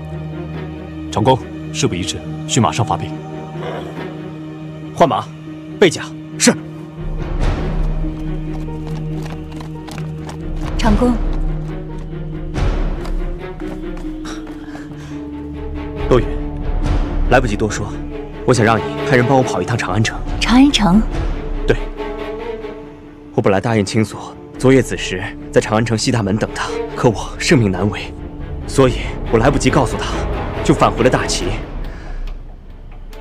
长公，事不宜迟，需马上发兵。换马。备甲是。长公，洛云，来不及多说，我想让你派人帮我跑一趟长安城。长安城？对。我本来答应青锁，昨夜子时在长安城西大门等他，可我生命难违，所以我来不及告诉他，就返回了大齐。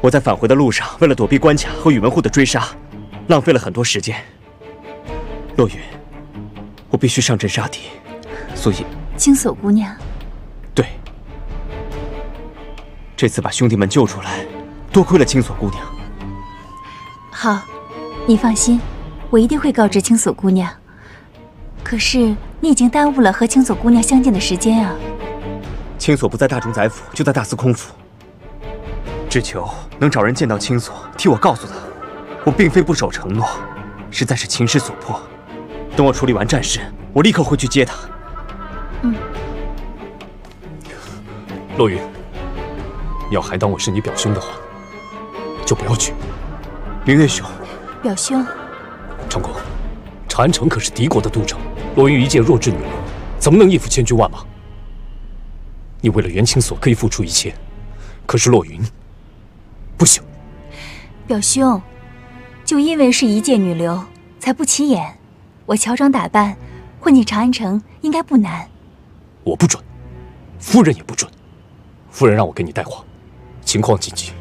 我在返回的路上，为了躲避关卡和宇文护的追杀，浪费了很多时间。洛云，我必须上阵杀敌，所以青锁姑娘，对，这次把兄弟们救出来，多亏了青锁姑娘。好，你放心，我一定会告知青锁姑娘。可是你已经耽误了和青锁姑娘相见的时间啊！青锁不在大冢宰府，就在大司空府。只求能找人见到青锁，替我告诉他，我并非不守承诺，实在是情势所迫。等我处理完战事，我立刻回去接他。嗯。洛云，你要还当我是你表兄的话，就不要去。明月兄，表兄，长公，长安城可是敌国的都城，洛云一介弱智女儿，怎么能应付千军万马？你为了袁青锁可以付出一切，可是洛云。不行，表兄，就因为是一介女流，才不起眼。我乔装打扮，混进长安城应该不难。我不准，夫人也不准。夫人让我给你带话，情况紧急，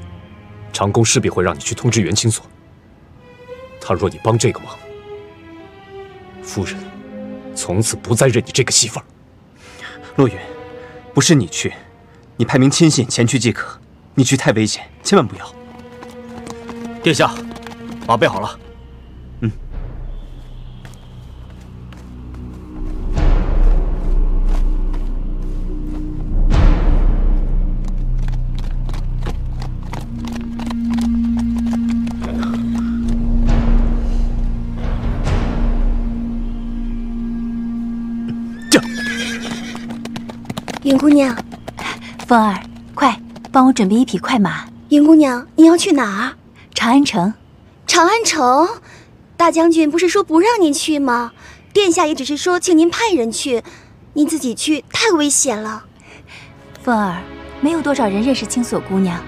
长公势必会让你去通知袁清锁。他若你帮这个忙，夫人从此不再认你这个媳妇儿。洛云，不是你去，你派名亲信前去即可。你去太危险，千万不要。殿下，马备好了。嗯。这。云姑娘，风儿。帮我准备一匹快马，云姑娘，你要去哪儿？长安城。长安城，大将军不是说不让您去吗？殿下也只是说请您派人去，您自己去太危险了。凤儿，没有多少人认识青锁姑娘，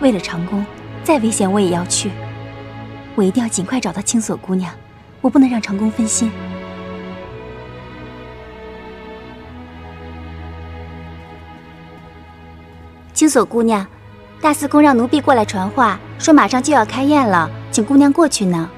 为了长宫，再危险我也要去。我一定要尽快找到青锁姑娘，我不能让长宫分心。青锁姑娘，大司空让奴婢过来传话，说马上就要开宴了，请姑娘过去呢。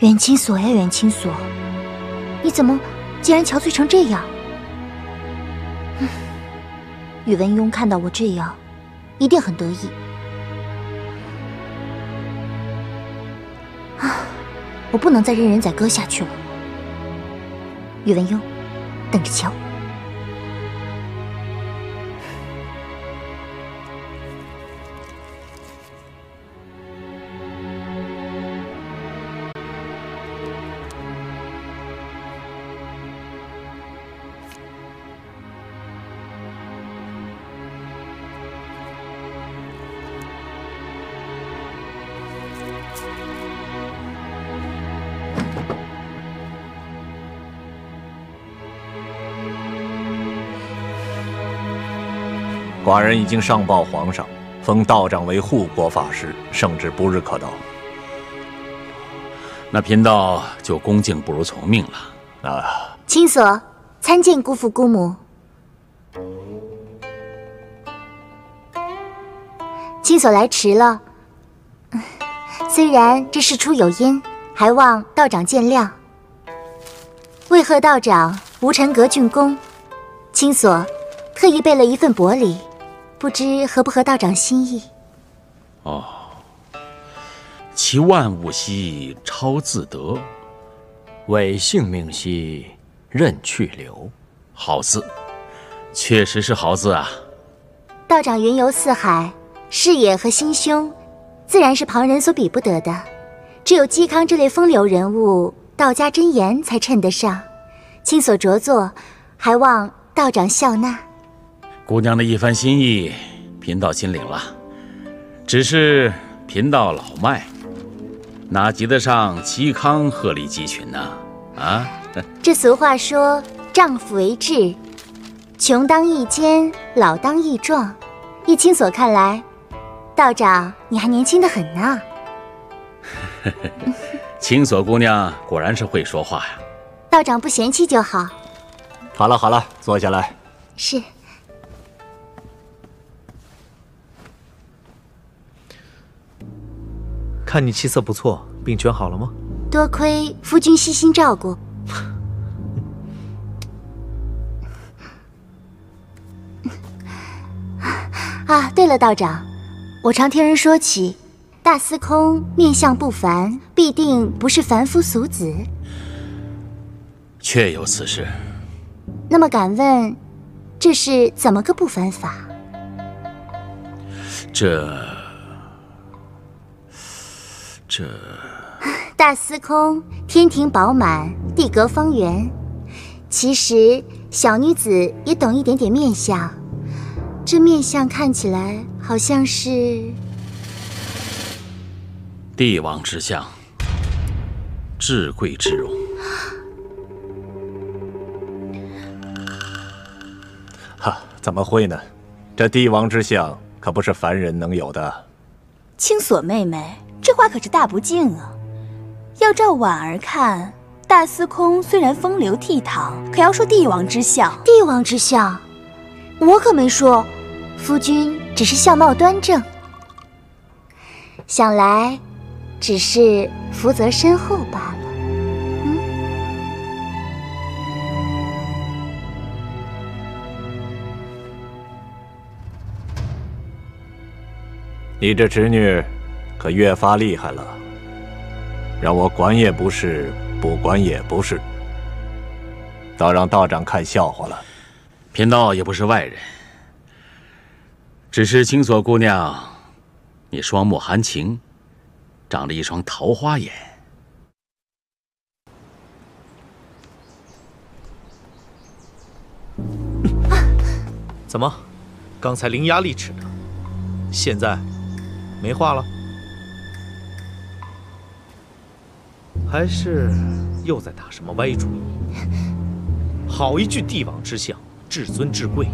袁清锁呀，袁清锁，你怎么？竟然憔悴成这样。宇文邕看到我这样，一定很得意。啊，我不能再任人宰割下去了。宇文邕，等着瞧。寡人已经上报皇上，封道长为护国法师，圣旨不日可到。那贫道就恭敬不如从命了。啊，青锁参见姑父姑母。青锁来迟了，虽然这事出有因，还望道长见谅。为贺道长无尘阁竣工，青锁特意备了一份薄礼。不知合不合道长心意？哦，其万物兮超自得，唯性命兮任去留。好字，确实是好字啊！道长云游四海，视野和心胸，自然是旁人所比不得的。只有嵇康这类风流人物，道家真言才称得上。亲所着作，还望道长笑纳。姑娘的一番心意，贫道心领了。只是贫道老迈，哪及得上嵇康鹤立鸡群呢？啊！这俗话说：“丈夫为志，穷当益坚，老当益壮。”依青所看来，道长你还年轻的很呢。青锁姑娘果然是会说话呀。道长不嫌弃就好。好了好了，坐下来。是。看你气色不错，病全好了吗？多亏夫君悉心照顾。啊，对了，道长，我常听人说起，大司空面相不凡，必定不是凡夫俗子。确有此事。那么，敢问，这是怎么个不凡法？这。这 大司空天庭饱满，地阁方圆。其实小女子也懂一点点面相，这面相看起来好像是帝王之相，至贵之容。哈，怎么会呢？这帝王之相可不是凡人能有的。青锁妹妹。这话可是大不敬啊！要照婉儿看，大司空虽然风流倜傥，可要说帝王之相，帝王之相，我可没说。夫君只是相貌端正，想来只是福泽深厚罢了。嗯，你这侄女。可越发厉害了，让我管也不是，不管也不是，倒让道长看笑话了。贫道也不是外人，只是青锁姑娘，你双目含情，长着一双桃花眼。怎么，刚才伶牙俐齿的，现在没话了？还是又在打什么歪主意？好一句帝王之相，至尊至贵，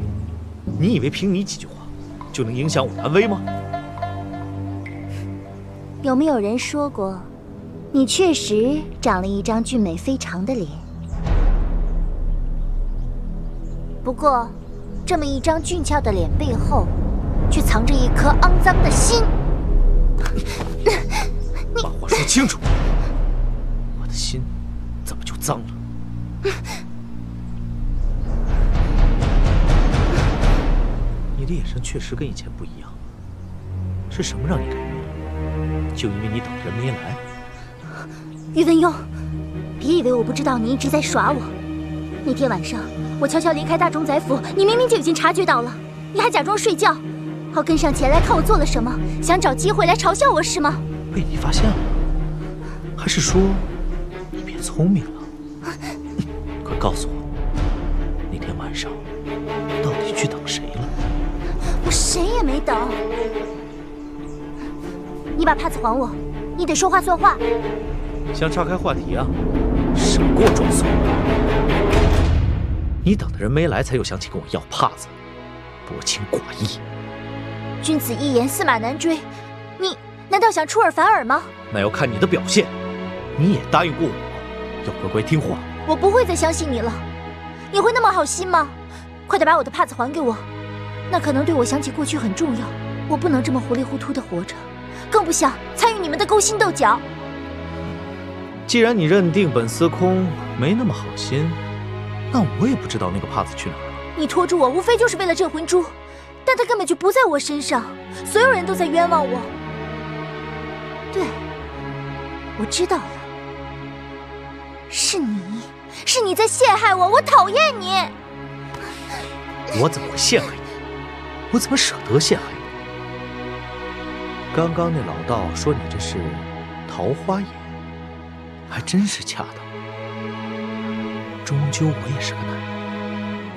你以为凭你几句话就能影响我安危吗？有没有人说过，你确实长了一张俊美非常的脸？不过，这么一张俊俏的脸背后，却藏着一颗肮脏的心。把话说清楚。的心怎么就脏了？你的眼神确实跟以前不一样，是什么让你改变了？就因为你等人没来？于文庸，别以为我不知道你一直在耍我。那天晚上，我悄悄离开大冢宰府，你明明就已经察觉到了，你还假装睡觉，好跟上前来看我做了什么，想找机会来嘲笑我是吗？被你发现了，还是说聪明了？快告诉我，那天晚上到底去等谁了？我谁也没等。你把帕子还我，你得说话算话。想岔开话题啊？少给我装怂！你等的人没来，才又想起跟我要帕子，薄情寡义。君子一言，驷马难追。你难道想出尔反尔吗？那要看你的表现。你也答应过我，要乖乖听话。我不会再相信你了。你会那么好心吗？快点把我的帕子还给我。那可能对我想起过去很重要。我不能这么糊里糊涂的活着，更不想参与你们的勾心斗角。既然你认定本司空没那么好心，那我也不知道那个帕子去哪儿了。你拖住我，无非就是为了镇魂珠，但它根本就不在我身上，所有人都在冤枉我。对，我知道了，是你，是你在陷害我，我讨厌你。我怎么会陷害你？我怎么舍得陷害你？刚刚那老道说你这是桃花眼。还真是恰当。终究我也是个男人，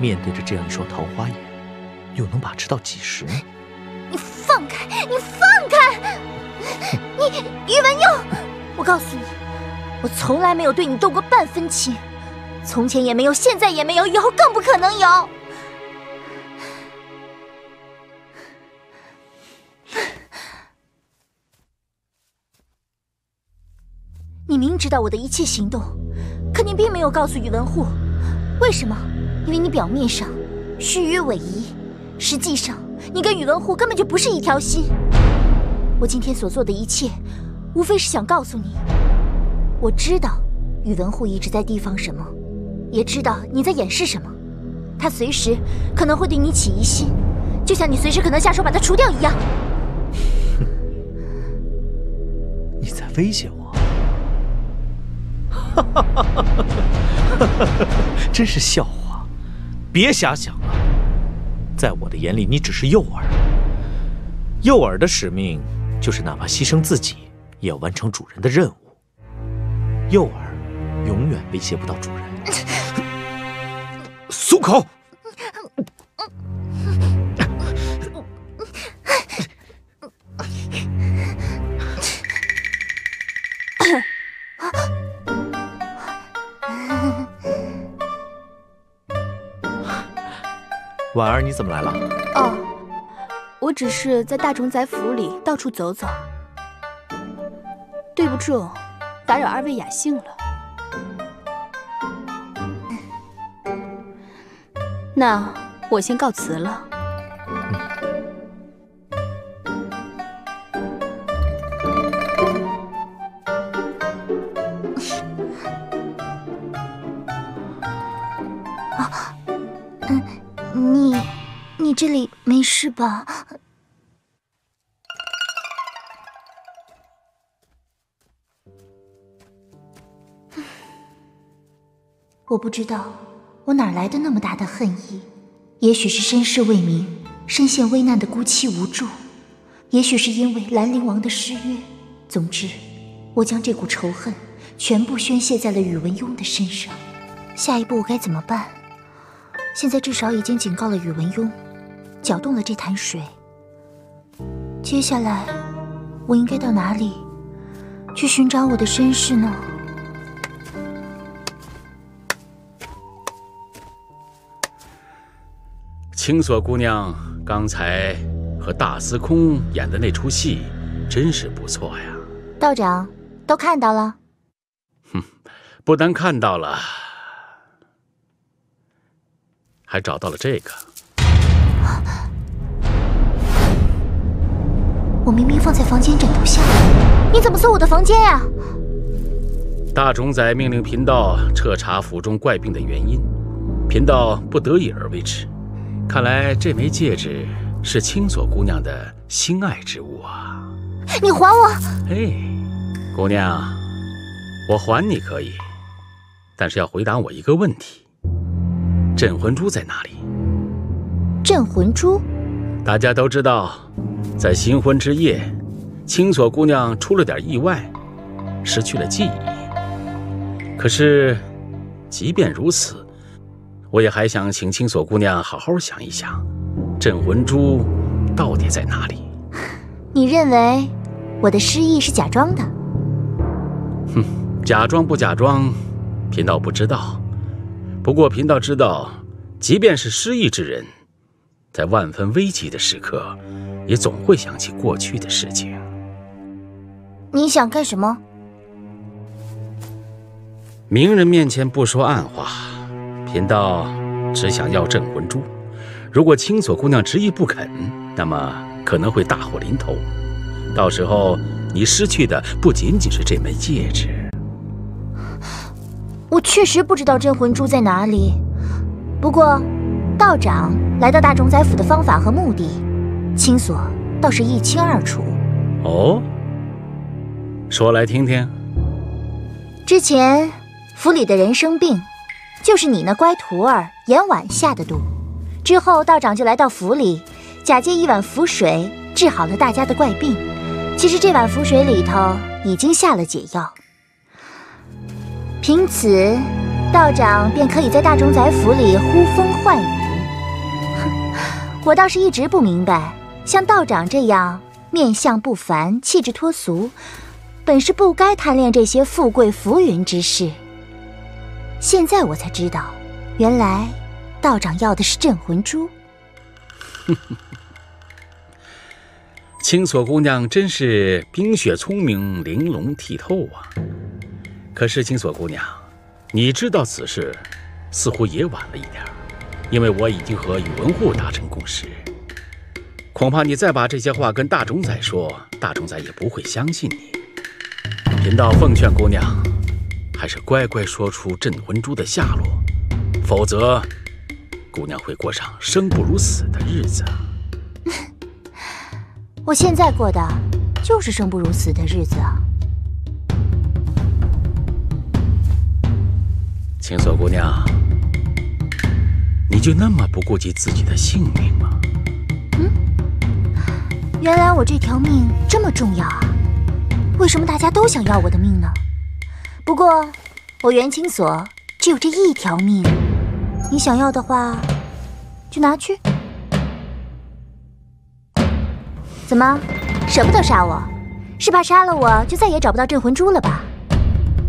面对着这样一双桃花眼，又能把持到几时呢？你放开！你放开！你宇文佑，我告诉你，我从来没有对你动过半分情，从前也没有，现在也没有，以后更不可能有。你明知道我的一切行动，可你并没有告诉宇文护，为什么？因为你表面上虚与委蛇，实际上你跟宇文护根本就不是一条心。我今天所做的一切，无非是想告诉你，我知道宇文护一直在提防什么，也知道你在掩饰什么，他随时可能会对你起疑心，就像你随时可能下手把他除掉一样。你在威胁我？哈哈哈！真是笑话，别瞎想了。在我的眼里，你只是诱饵。诱饵的使命就是哪怕牺牲自己，也要完成主人的任务。诱饵永远威胁不到主人。松口！婉儿，你怎么来了？哦，我只是在大冢宰府里到处走走。对不住，打扰二位雅兴了。那我先告辞了。你你这里没事吧？我不知道我哪来的那么大的恨意，也许是身世未明、身陷危难的孤妻无助，也许是因为兰陵王的失约。总之，我将这股仇恨全部宣泄在了宇文邕的身上。下一步我该怎么办？现在至少已经警告了宇文邕。搅动了这潭水。接下来，我应该到哪里去寻找我的身世呢？青锁姑娘刚才和大司空演的那出戏，真是不错呀。道长，都看到了。哼，不但看到了，还找到了这个。我明明放在房间枕头下，你怎么搜我的房间呀？大冢宰命令贫道彻查府中怪病的原因，贫道不得已而为之。看来这枚戒指是青锁姑娘的心爱之物啊！你还我！嘿，姑娘，我还你可以，但是要回答我一个问题：镇魂珠在哪里？镇魂珠？大家都知道，在新婚之夜，青锁姑娘出了点意外，失去了记忆。可是，即便如此，我也还想请青锁姑娘好好想一想，镇魂珠到底在哪里？你认为我的失忆是假装的？哼，假装不假装，贫道不知道。不过贫道知道，即便是失忆之人，在万分危急的时刻，也总会想起过去的事情。你想干什么？明人面前不说暗话，贫道只想要镇魂珠。如果青锁姑娘执意不肯，那么可能会大祸临头。到时候你失去的不仅仅是这枚戒指。我确实不知道镇魂珠在哪里。不过，道长来到大冢宰府的方法和目的，青锁倒是一清二楚。哦，说来听听。之前。府里的人生病，就是你那乖徒儿严婉下的毒。之后道长就来到府里，假借一碗符水治好了大家的怪病。其实这碗符水里头已经下了解药，凭此，道长便可以在大冢宰府里呼风唤雨。哼，我倒是一直不明白，像道长这样面相不凡、气质脱俗，本是不该贪恋这些富贵浮云之事。现在我才知道，原来道长要的是镇魂珠。青锁姑娘真是冰雪聪明、玲珑剔透啊！可是青锁姑娘，你知道此事似乎也晚了一点，因为我已经和宇文护达成共识。恐怕你再把这些话跟大冢仔说，大冢仔也不会相信你。贫道奉劝姑娘。还是乖乖说出镇魂珠的下落，否则，姑娘会过上生不如死的日子。我现在过的就是生不如死的日子啊！青锁姑娘，你就那么不顾及自己的性命吗？嗯，原来我这条命这么重要啊！为什么大家都想要我的命呢？不过，我袁青锁只有这一条命，你想要的话，就拿去。怎么，舍不得杀我？是怕杀了我就再也找不到镇魂珠了吧？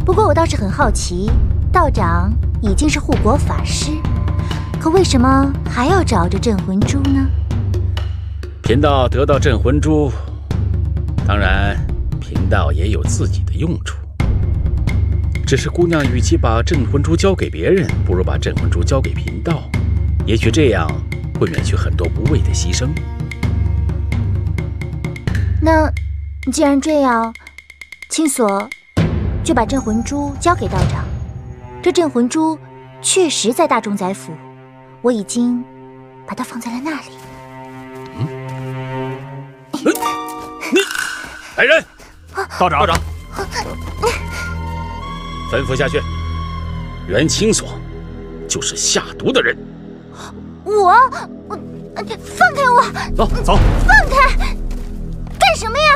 不过我倒是很好奇，道长已经是护国法师，可为什么还要找着镇魂珠呢？贫道得到镇魂珠，当然，贫道也有自己的用处。只是姑娘，与其把镇魂珠交给别人，不如把镇魂珠交给贫道，也许这样会免去很多无谓的牺牲。那既然这样，青锁就把镇魂珠交给道长。这镇魂珠确实在大众宰府，我已经把它放在了那里。嗯，你，来人，道长，道长。吩咐下去，袁青锁就是下毒的人。我，我，放开我！走走，放开！干什么呀？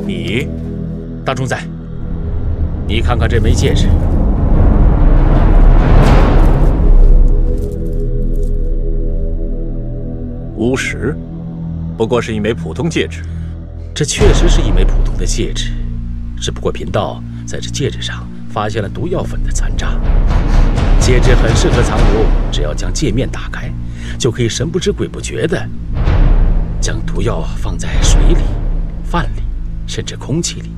你，大冢仔，你看看这枚戒指，巫石。不过是一枚普通戒指，这确实是一枚普通的戒指，只不过贫道在这戒指上发现了毒药粉的残渣。戒指很适合藏毒，只要将戒面打开，就可以神不知鬼不觉的将毒药放在水里、饭里，甚至空气里。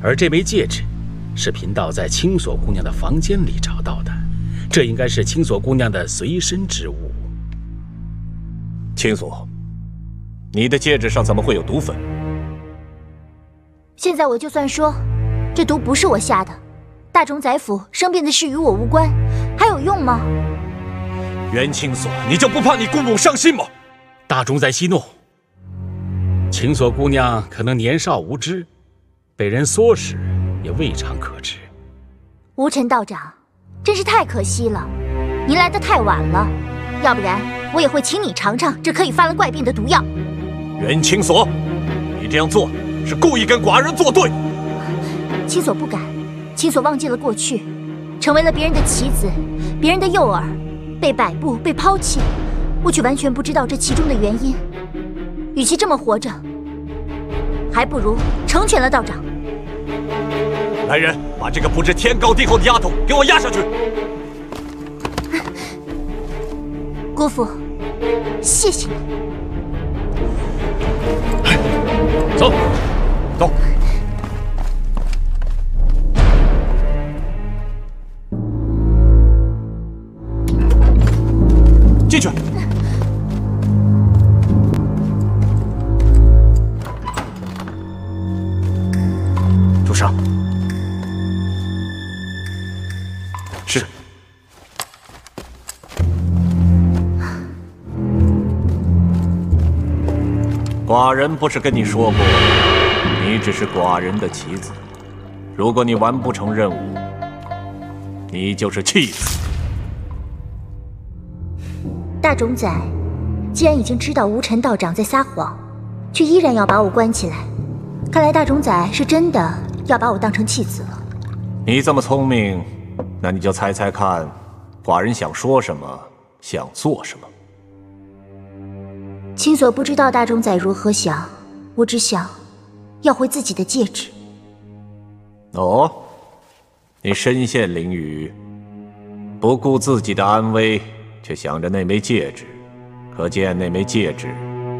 而这枚戒指是贫道在青锁姑娘的房间里找到的，这应该是青锁姑娘的随身之物。青锁。你的戒指上怎么会有毒粉？现在我就算说，这毒不是我下的，大冢宰府生病的事与我无关，还有用吗？袁青锁，你就不怕你姑母伤心吗？大冢宰息怒。青锁姑娘可能年少无知，被人唆使也未尝可知。无尘道长，真是太可惜了，您来的太晚了，要不然我也会请你尝尝这可以发了怪病的毒药。袁青锁，你这样做是故意跟寡人作对。青锁不敢，青锁忘记了过去，成为了别人的棋子，别人的诱饵。被摆布，被抛弃，我却完全不知道这其中的原因。与其这么活着，还不如成全了道长。来人，把这个不知天高地厚的丫头给我押下去。姑父，谢谢你。走，走。寡人不是跟你说过，你只是寡人的棋子，如果你完不成任务，你就是弃子。大冢仔，既然已经知道无尘道长在撒谎，却依然要把我关起来，看来大冢仔是真的要把我当成弃子了。你这么聪明，那你就猜猜看，寡人想说什么，想做什么。青锁不知道大冢仔如何想，我只想要回自己的戒指。哦，你身陷囹圄，不顾自己的安危。却想着那枚戒指，可见那枚戒指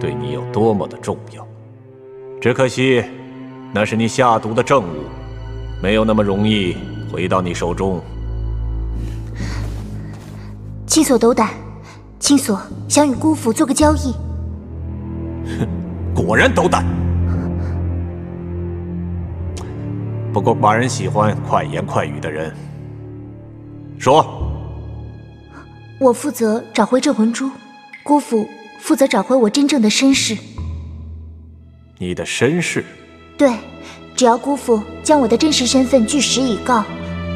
对你有多么的重要。只可惜，那是你下毒的证物，没有那么容易回到你手中。青锁斗胆，青锁想与姑父做个交易。哼，果然斗胆。不过寡人喜欢快言快语的人。说。我负责找回镇魂珠，姑父负责找回我真正的身世。你的身世？对，只要姑父将我的真实身份据实以告，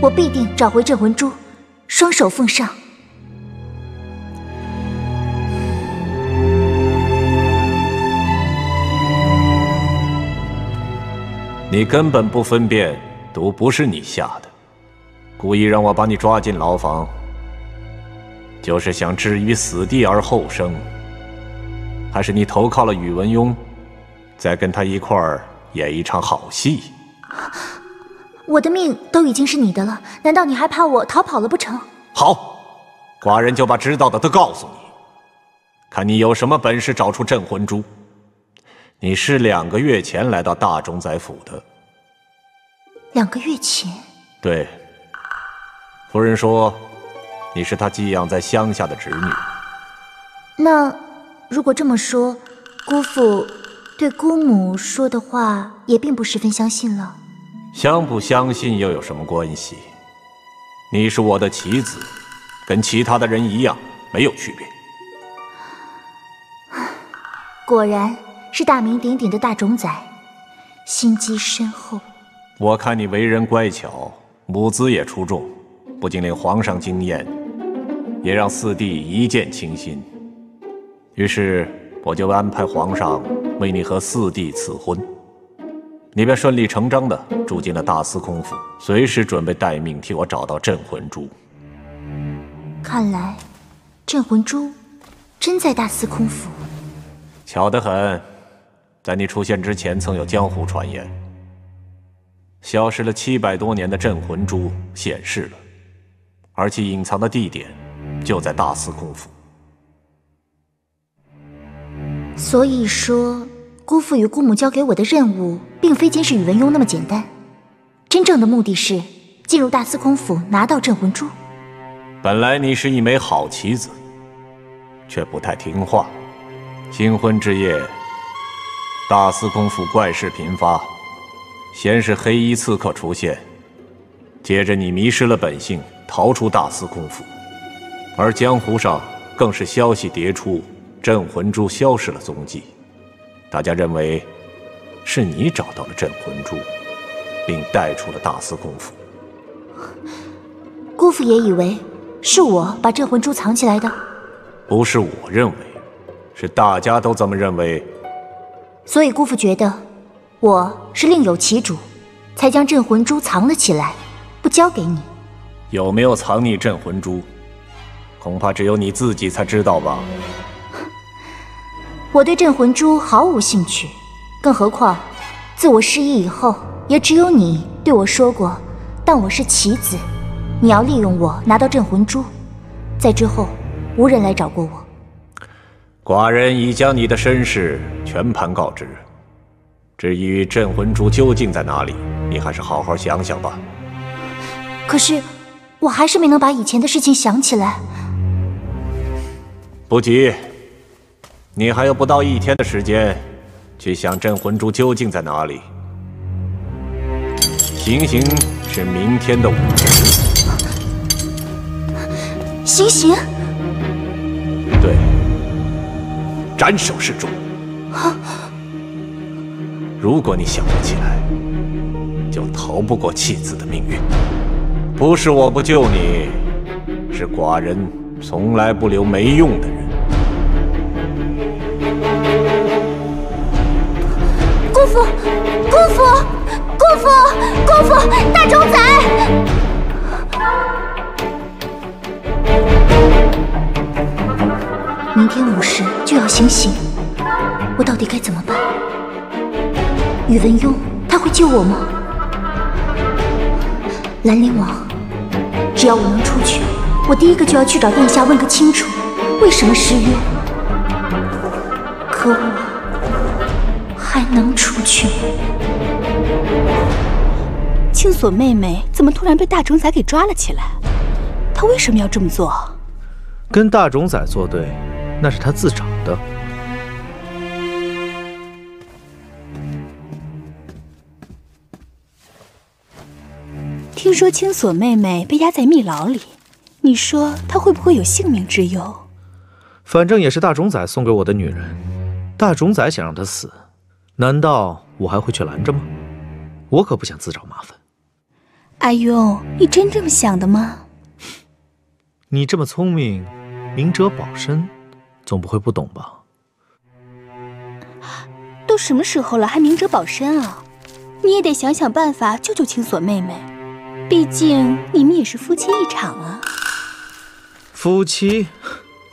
我必定找回镇魂珠，双手奉上。你根本不分辨毒不是你下的，故意让我把你抓进牢房。就是想置于死地而后生，还是你投靠了宇文邕，再跟他一块儿演一场好戏？我的命都已经是你的了，难道你还怕我逃跑了不成？好，寡人就把知道的都告诉你，看你有什么本事找出镇魂珠。你是两个月前来到大冢宰府的。两个月前？对。夫人说。你是他寄养在乡下的侄女。那如果这么说，姑父对姑母说的话也并不十分相信了。相不相信又有什么关系？你是我的棋子，跟其他的人一样，没有区别。果然是大名鼎鼎的大冢仔，心机深厚。我看你为人乖巧，舞姿也出众，不仅令皇上惊艳。也让四弟一见倾心，于是我就安排皇上为你和四弟赐婚，你便顺理成章的住进了大司空府，随时准备待命替我找到镇魂珠。看来，镇魂珠真在大司空府。巧得很，在你出现之前，曾有江湖传言，消失了七百多年的镇魂珠显示了，而其隐藏的地点。就在大司空府，所以说，姑父与姑母交给我的任务，并非监视宇文邕那么简单，真正的目的是进入大司空府拿到镇魂珠。本来你是一枚好棋子，却不太听话。新婚之夜，大司空府怪事频发，先是黑衣刺客出现，接着你迷失了本性，逃出大司空府，而江湖上更是消息迭出，镇魂珠消失了踪迹。大家认为是你找到了镇魂珠，并带出了大司空府。姑父也以为是我把镇魂珠藏起来的，不是我认为，是大家都这么认为。所以姑父觉得我是另有其主，才将镇魂珠藏了起来，不交给你。有没有藏匿镇魂珠，恐怕只有你自己才知道吧。我对镇魂珠毫无兴趣，更何况自我失忆以后，也只有你对我说过，当我是棋子，你要利用我拿到镇魂珠，在之后无人来找过我。寡人已将你的身世全盘告知。至于镇魂珠究竟在哪里，你还是好好想想吧。可是，我还是没能把以前的事情想起来。不急，你还有不到一天的时间，去想镇魂珠究竟在哪里。行刑是明天的午时。行刑？对。斩首示众。如果你想不起来，就逃不过弃子的命运。不是我不救你，是寡人从来不留没用的人。姑父，姑父，姑父，姑父，大冢仔！时就要行刑，我到底该怎么办？宇文邕他会救我吗？兰陵王，只要我能出去，我第一个就要去找殿下问个清楚，为什么失约？可我还能出去吗？青锁妹妹怎么突然被大冢仔给抓了起来？她为什么要这么做？跟大冢仔作对。那是她自找的。听说青锁妹妹被压在密牢里，你说她会不会有性命之忧？反正也是大冢仔送给我的女人，大冢仔想让她死，难道我还会去拦着吗？我可不想自找麻烦。阿庸，你真这么想的吗？你这么聪明，明哲保身。总不会不懂吧？都什么时候了，还明哲保身啊？你也得想想办法救救青锁妹妹，毕竟你们也是夫妻一场啊。夫妻，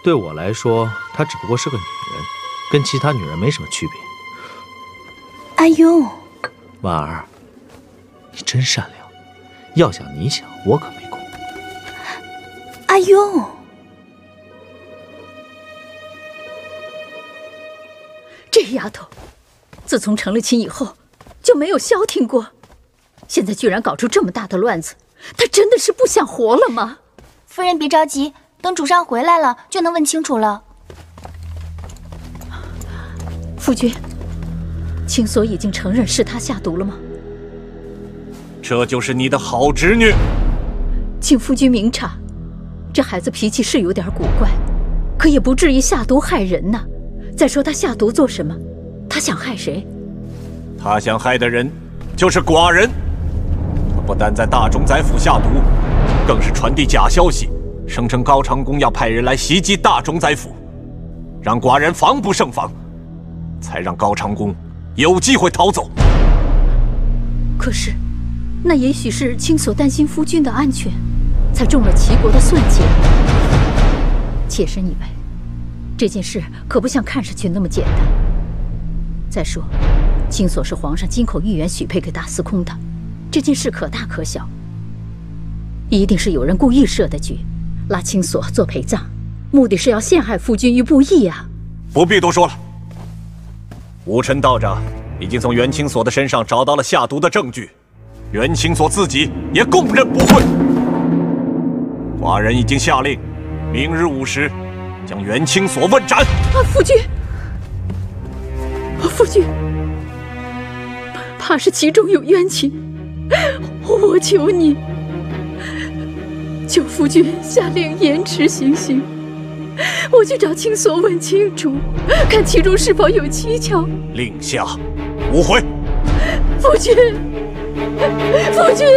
对我来说，她只不过是个女人，跟其他女人没什么区别。阿庸，婉儿，你真善良。要想你想，我可没空。阿庸。这丫头，自从成了亲以后，就没有消停过。现在居然搞出这么大的乱子，她真的是不想活了吗？夫人别着急，等主上回来了就能问清楚了。夫君，青锁已经承认是他下毒了吗？这就是你的好侄女。请夫君明察，这孩子脾气是有点古怪，可也不至于下毒害人呐。再说他下毒做什么？他想害谁？他想害的人就是寡人。他不但在大冢宰府下毒，更是传递假消息，声称高长恭要派人来袭击大冢宰府，让寡人防不胜防，才让高长恭有机会逃走。可是，那也许是青所担心夫君的安全，才中了齐国的算计。妾身以为。这件事可不像看上去那么简单。再说，青锁是皇上金口玉言许配给大司空的，这件事可大可小。一定是有人故意设的局，拉青锁做陪葬，目的是要陷害夫君于不义啊！不必多说了。武臣道长已经从袁青锁的身上找到了下毒的证据，袁青锁自己也供认不讳。寡人已经下令，明日午时。将袁青锁问斩！啊，夫君，夫君，怕是其中有冤情，我求你，求夫君下令延迟行刑。我去找青锁问清楚，看其中是否有蹊跷。令下，无悔。夫君，夫君，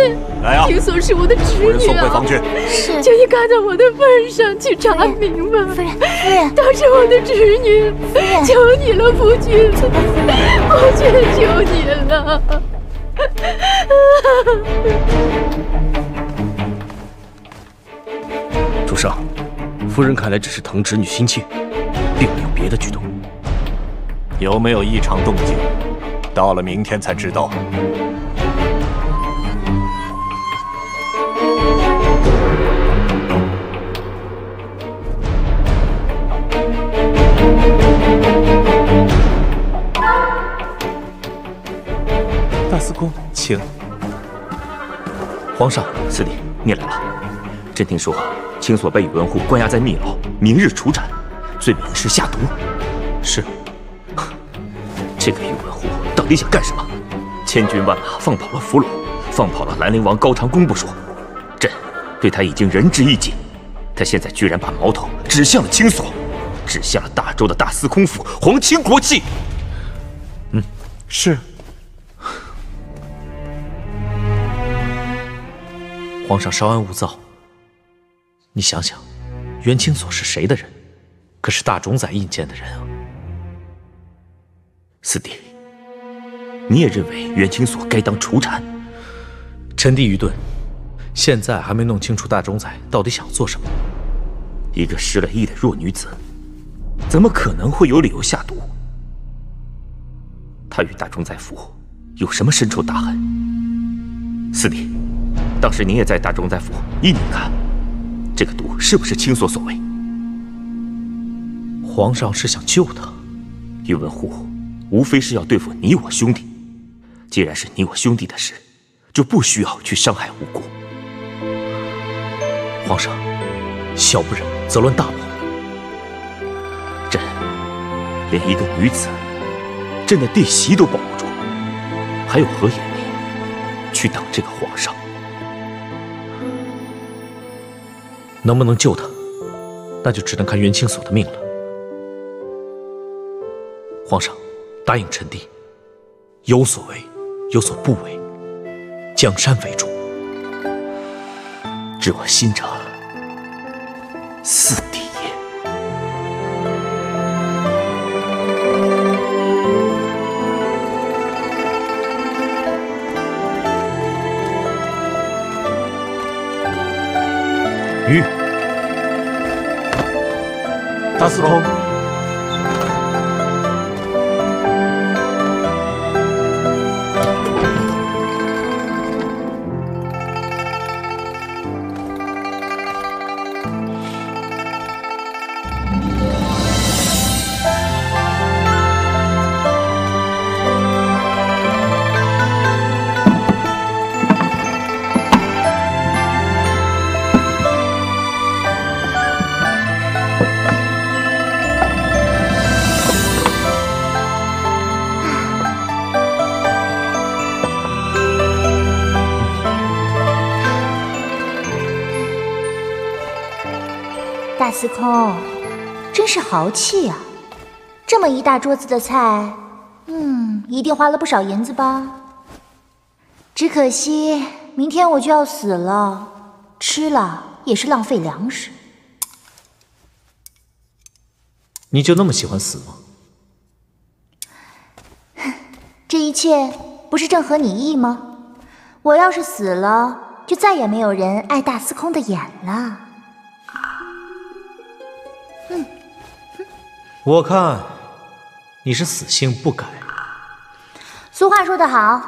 来啊！青锁是我的侄女啊！送回房去。是，请你看在我的份上去查明吧。夫人，夫人，她是我的侄女，求你了，夫君，夫君，求你了。主上，夫人看来只是疼侄女心切，并没有别的举动。有没有异常动静？到了明天才知道。司空，请。皇上，四弟，你来了。朕听说青锁被宇文护关押在密牢，明日处斩，罪名是下毒。是。这个宇文护到底想干什么？千军万马放跑了俘虏，放跑了兰陵王高长恭不说，朕对他已经仁至义尽。他现在居然把矛头指向了青锁，指向了大周的大司空府，皇亲国戚。嗯，是。皇上稍安勿躁。你想想，袁清锁是谁的人？可是大冢宰印鉴的人啊！四弟，你也认为袁清锁该当除斩？臣弟愚钝，现在还没弄清楚大冢宰到底想做什么。一个失了忆的弱女子，怎么可能会有理由下毒？她与大冢宰府有什么深仇大恨？四弟。当时您也在大冢宰府，依您看，这个毒是不是青所所为？皇上是想救他，宇文护无非是要对付你我兄弟。既然是你我兄弟的事，就不需要去伤害无辜。皇上，小不忍则乱大谋。朕连一个女子，朕的弟媳都保不住，还有何颜面去等这个皇上？能不能救他，那就只能看袁清锁的命了。皇上，答应臣弟，有所为，有所不为，江山为重。知我心者，四弟鱼，大司空。司空，真是豪气啊！这么一大桌子的菜，嗯，一定花了不少银子吧？只可惜明天我就要死了，吃了也是浪费粮食。你就那么喜欢死吗？这一切不是正合你意吗？我要是死了，就再也没有人碍大司空的眼了。我看你是死性不改。俗话说得好，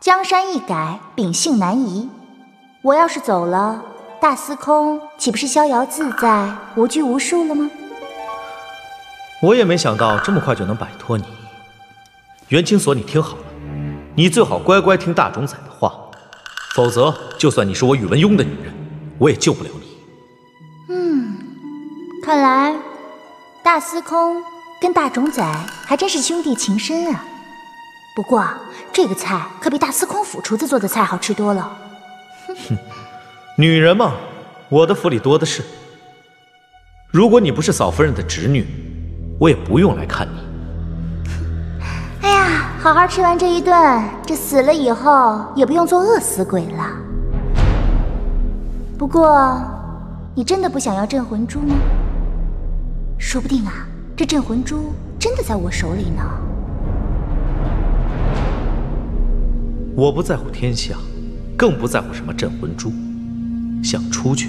江山易改，秉性难移。我要是走了，大司空岂不是逍遥自在、无拘无束了吗？我也没想到这么快就能摆脱你。袁青锁，你听好了，你最好乖乖听大冢宰的话，否则就算你是我宇文邕的女人，我也救不了你。嗯，看来。大司空跟大冢宰还真是兄弟情深啊！不过这个菜可比大司空府厨子做的菜好吃多了。哼，女人嘛，我的府里多的是。如果你不是嫂夫人的侄女，我也不用来看你。哎呀，好好吃完这一顿，这死了以后也不用做饿死鬼了。不过，你真的不想要镇魂珠吗？说不定啊，这镇魂珠真的在我手里呢。我不在乎天下，更不在乎什么镇魂珠。想出去，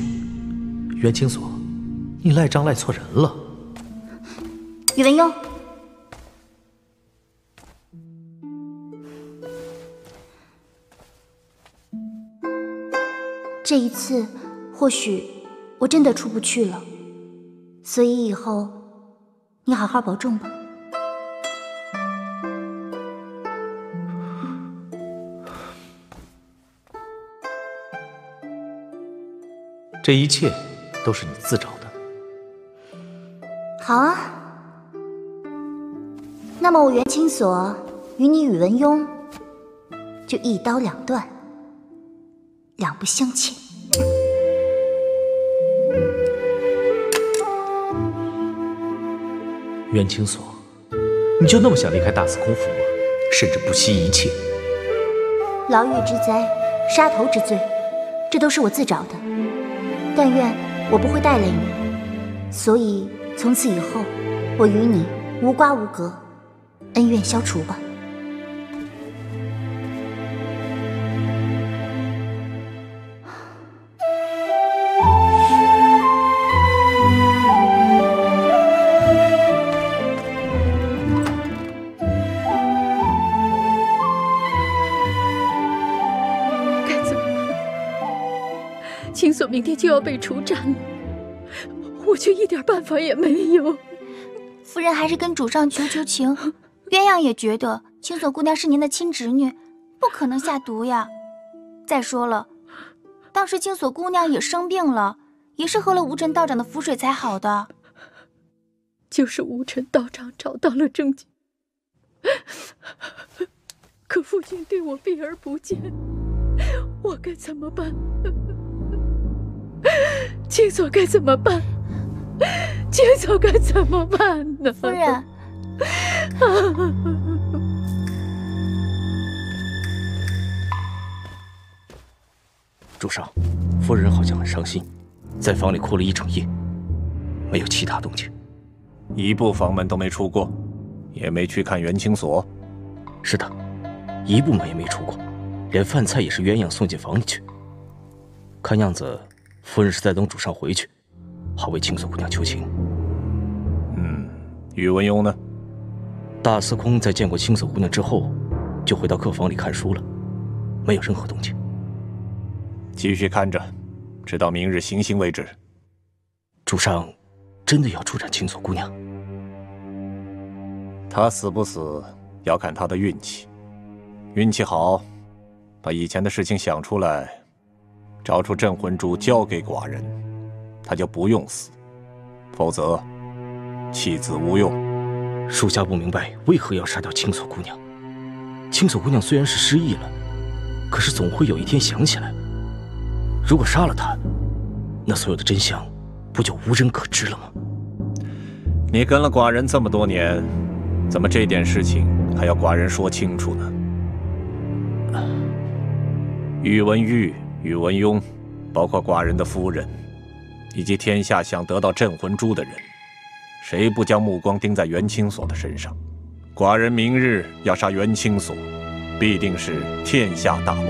袁青锁，你赖账赖错人了。宇文邕，这一次或许我真的出不去了，所以以后你好好保重吧。这一切都是你自找的。好啊，那么我袁清锁与你宇文邕就一刀两断，两不相欠。袁青锁，你就那么想离开大司空府吗？甚至不惜一切？牢狱之灾，杀头之罪，这都是我自找的。但愿我不会带累你，所以从此以后，我与你无瓜无葛，恩怨消除吧。就要被处斩了，我却一点办法也没有。夫人还是跟主上求求情。鸳鸯也觉得青锁姑娘是您的亲侄女，不可能下毒呀。再说了，当时青锁姑娘也生病了，也是喝了无尘道长的符水才好的。就是无尘道长找到了证据，可父亲对我避而不见，我该怎么办？青锁该怎么办？青锁该怎么办呢？夫人，主上，夫人好像很伤心，在房里哭了一整夜，没有其他动静。一步房门都没出过，也没去看袁清锁。是的，一步门也没出过，连饭菜也是鸳鸯送进房里去。看样子，夫人是在等主上回去，好为青锁姑娘求情。嗯，宇文邕呢？大司空在见过青锁姑娘之后，就回到客房里看书了，没有任何动静。继续看着，直到明日行刑为止。主上真的要处斩青锁姑娘？她死不死，要看她的运气。运气好，把以前的事情想出来，找出镇魂珠交给寡人，他就不用死；否则，弃子无用。属下不明白为何要杀掉青锁姑娘。青锁姑娘虽然是失忆了，可是总会有一天想起来。如果杀了她，那所有的真相不就无人可知了吗？你跟了寡人这么多年，怎么这点事情还要寡人说清楚呢？宇文玉、宇文邕，包括寡人的夫人，以及天下想得到镇魂珠的人，谁不将目光盯在袁青锁的身上？寡人明日要杀袁青锁，必定是天下大乱。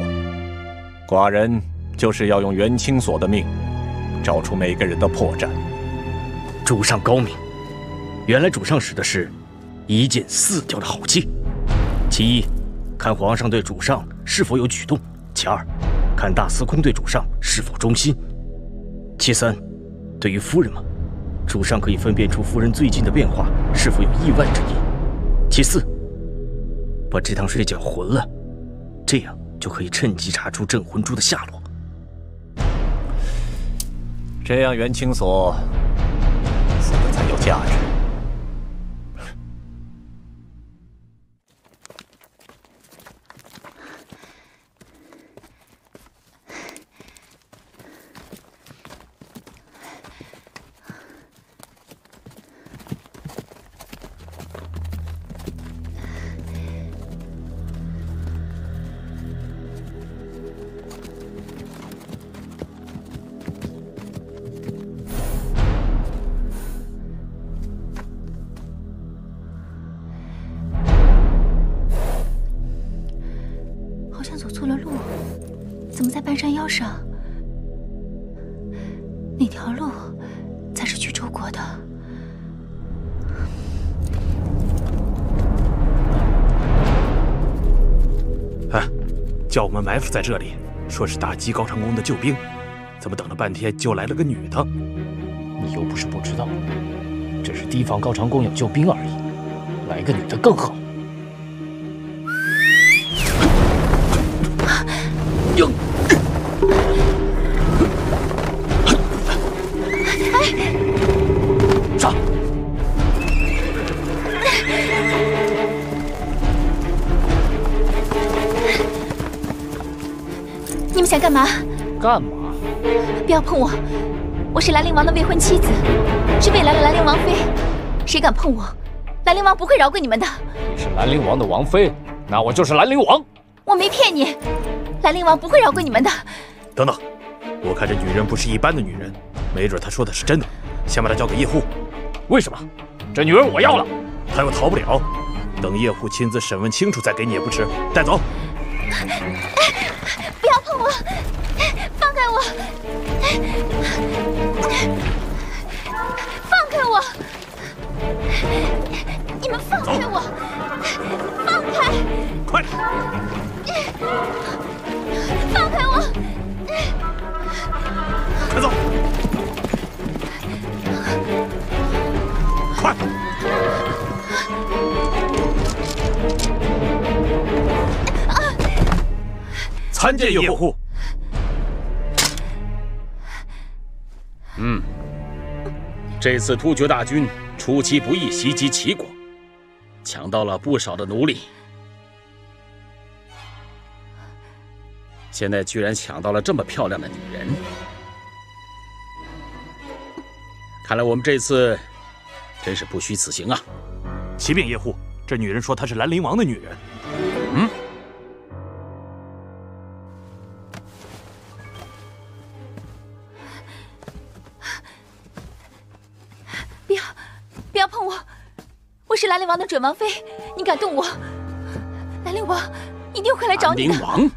寡人就是要用袁青锁的命，找出每个人的破绽。主上高明，原来主上使的是一箭四雕的好计。其一，看皇上对主上是否有举动；其二，看大司空对主上是否忠心；其三，对于夫人嘛，主上可以分辨出夫人最近的变化是否有意外之意；其四，把这趟水搅浑了，这样就可以趁机查出镇魂珠的下落。这样，袁清锁死的才有价值。说是打击高长恭的救兵，怎么等了半天就来了个女的？你又不是不知道，只是提防高长恭有救兵而已，来个女的更好。干嘛？干嘛？不要碰我！我是兰陵王的未婚妻子，是未来的兰陵王妃。谁敢碰我，兰陵王不会饶过你们的。你是兰陵王的王妃，那我就是兰陵王。我没骗你，兰陵王不会饶过你们的。等等，我看这女人不是一般的女人，没准她说的是真的。先把她交给叶护。为什么？这女人我要了，她又逃不了。等叶护亲自审问清楚再给你也不迟。带走。不要碰我！放开我！放开我！你们放开我！放开！快！放开我！快走！快！参见叶护。嗯，这次突厥大军出其不意袭击齐国，抢到了不少的奴隶。现在居然抢到了这么漂亮的女人，看来我们这次真是不虚此行啊！启禀叶护，这女人说她是兰陵王的女人。不要碰我！我是兰陵王的准王妃，你敢动我，兰陵王一定会来找你的。兰陵王，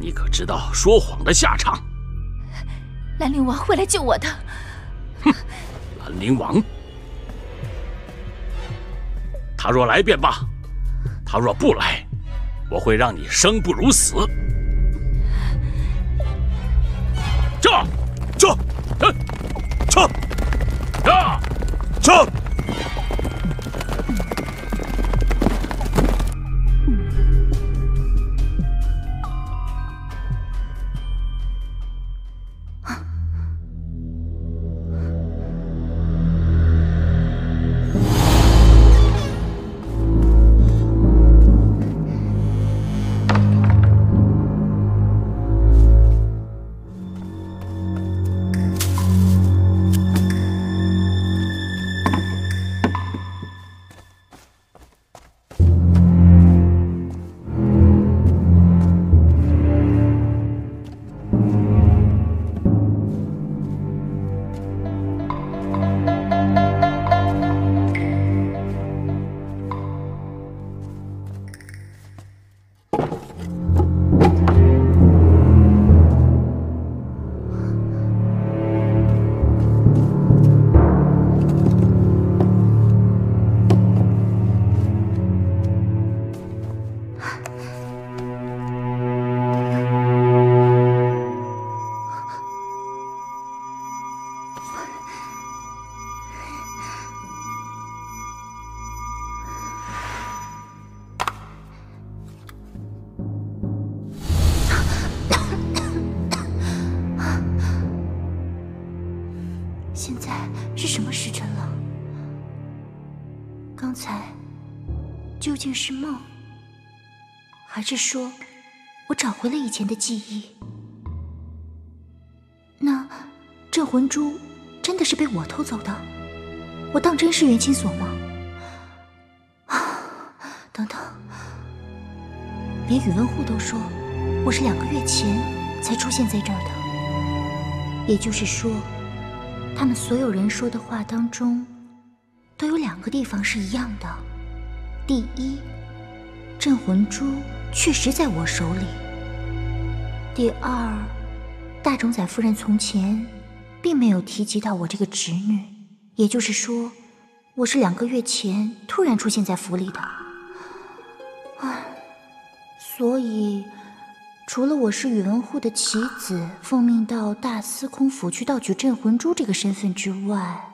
你可知道说谎的下场？兰陵王会来救我的。哼，兰陵王，他若来便罢，他若不来，我会让你生不如死。撤！撤！撤！撤！撤！说我找回了以前的记忆？那镇魂珠真的是被我偷走的？我当真是元清所吗？啊，等等，连宇文护都说我是两个月前才出现在这儿的，也就是说。他们所有人说的话当中，都有两个地方是一样的。第一，镇魂珠确实在我手里；第二，大冢仔夫人从前并没有提及到我这个侄女，也就是说，我是两个月前突然出现在府里的。啊，所以。除了我是宇文护的棋子，奉命到大司空府去盗取镇魂珠这个身份之外，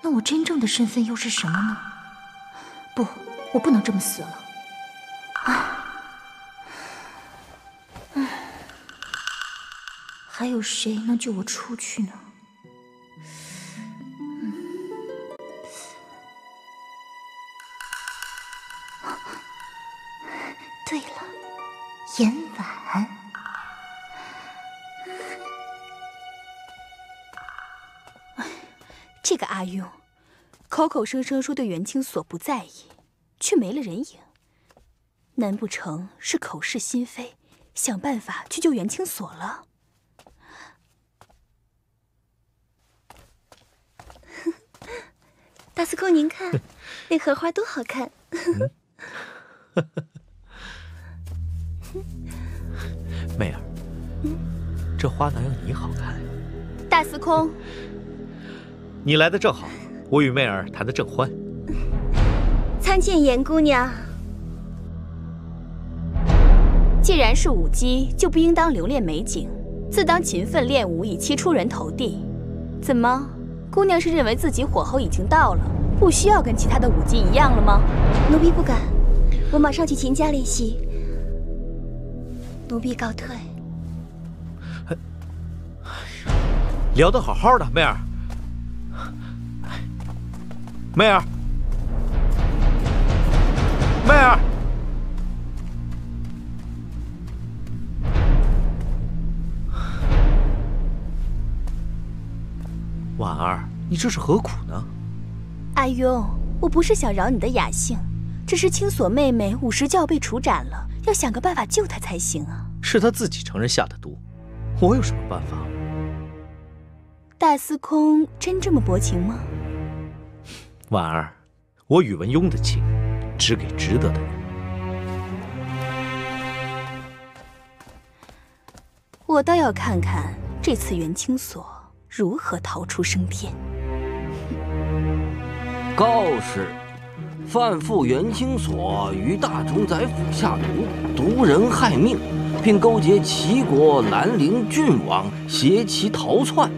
那我真正的身份又是什么呢？不，我不能这么死了。啊，还有谁能救我出去呢？对了，颜婉。这个阿庸，口口声声说对元清所不在意，却没了人影。难不成是口是心非，想办法去救元清所了？大司空，您看，那荷花多好看！媚儿，这花哪有你好看？大司空。你来的正好，我与媚儿谈得正欢。参见严姑娘。既然是舞姬，就不应当留恋美景，自当勤奋练武，以期出人头地。怎么，姑娘是认为自己火候已经到了，不需要跟其他的舞姬一样了吗？奴婢不敢，我马上去秦家练习。奴婢告退。哎呀，聊得好好的，媚儿。媚儿，媚儿，婉儿，你这是何苦呢？阿庸，我不是想扰你的雅兴，只是青锁妹妹午时就要被处斩了，要想个办法救她才行啊。是她自己承认下的毒，我有什么办法？大司空真这么薄情吗？婉儿，我宇文邕的情，只给值得的人。我倒要看看这次元青锁如何逃出升天。告示：范复元清所于大冢宰府下毒，毒人害命，并勾结齐国兰陵郡王，携其逃窜。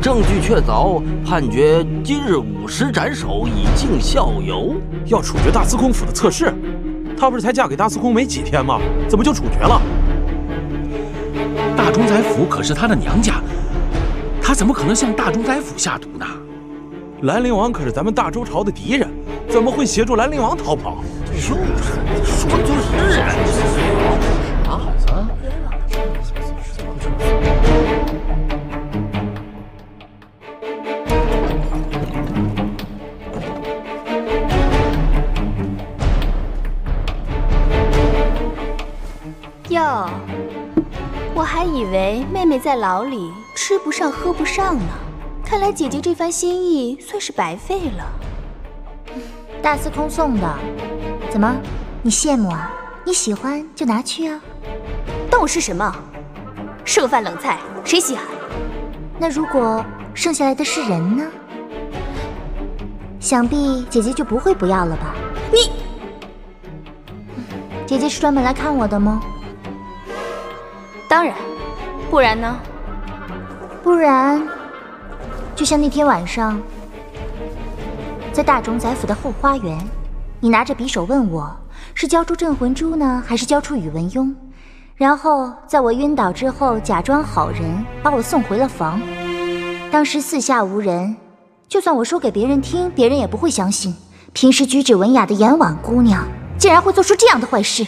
证据确凿，判决今日午时斩首，以儆效尤。要处决大司空府的侧室，她不是才嫁给大司空没几天吗？怎么就处决了？大冢宰府可是她的娘家，她怎么可能向大周宰府下毒呢？兰陵王可是咱们大周朝的敌人，怎么会协助兰陵王逃跑？就是，说的就是啊！啊！哟，我还以为妹妹在牢里吃不上喝不上呢，看来姐姐这番心意算是白费了。大司空送的，怎么，你羡慕啊？你喜欢就拿去啊。当我是什么？剩饭冷菜谁稀罕？那如果剩下来的是人呢？想必姐姐就不会不要了吧？你，姐姐是专门来看我的吗？当然，不然呢？不然，就像那天晚上，在大冢宰府的后花园，你拿着匕首问我是交出镇魂珠呢，还是交出宇文邕？然后在我晕倒之后，假装好人把我送回了房。当时四下无人，就算我说给别人听，别人也不会相信。平时举止文雅的颜婉姑娘，竟然会做出这样的坏事。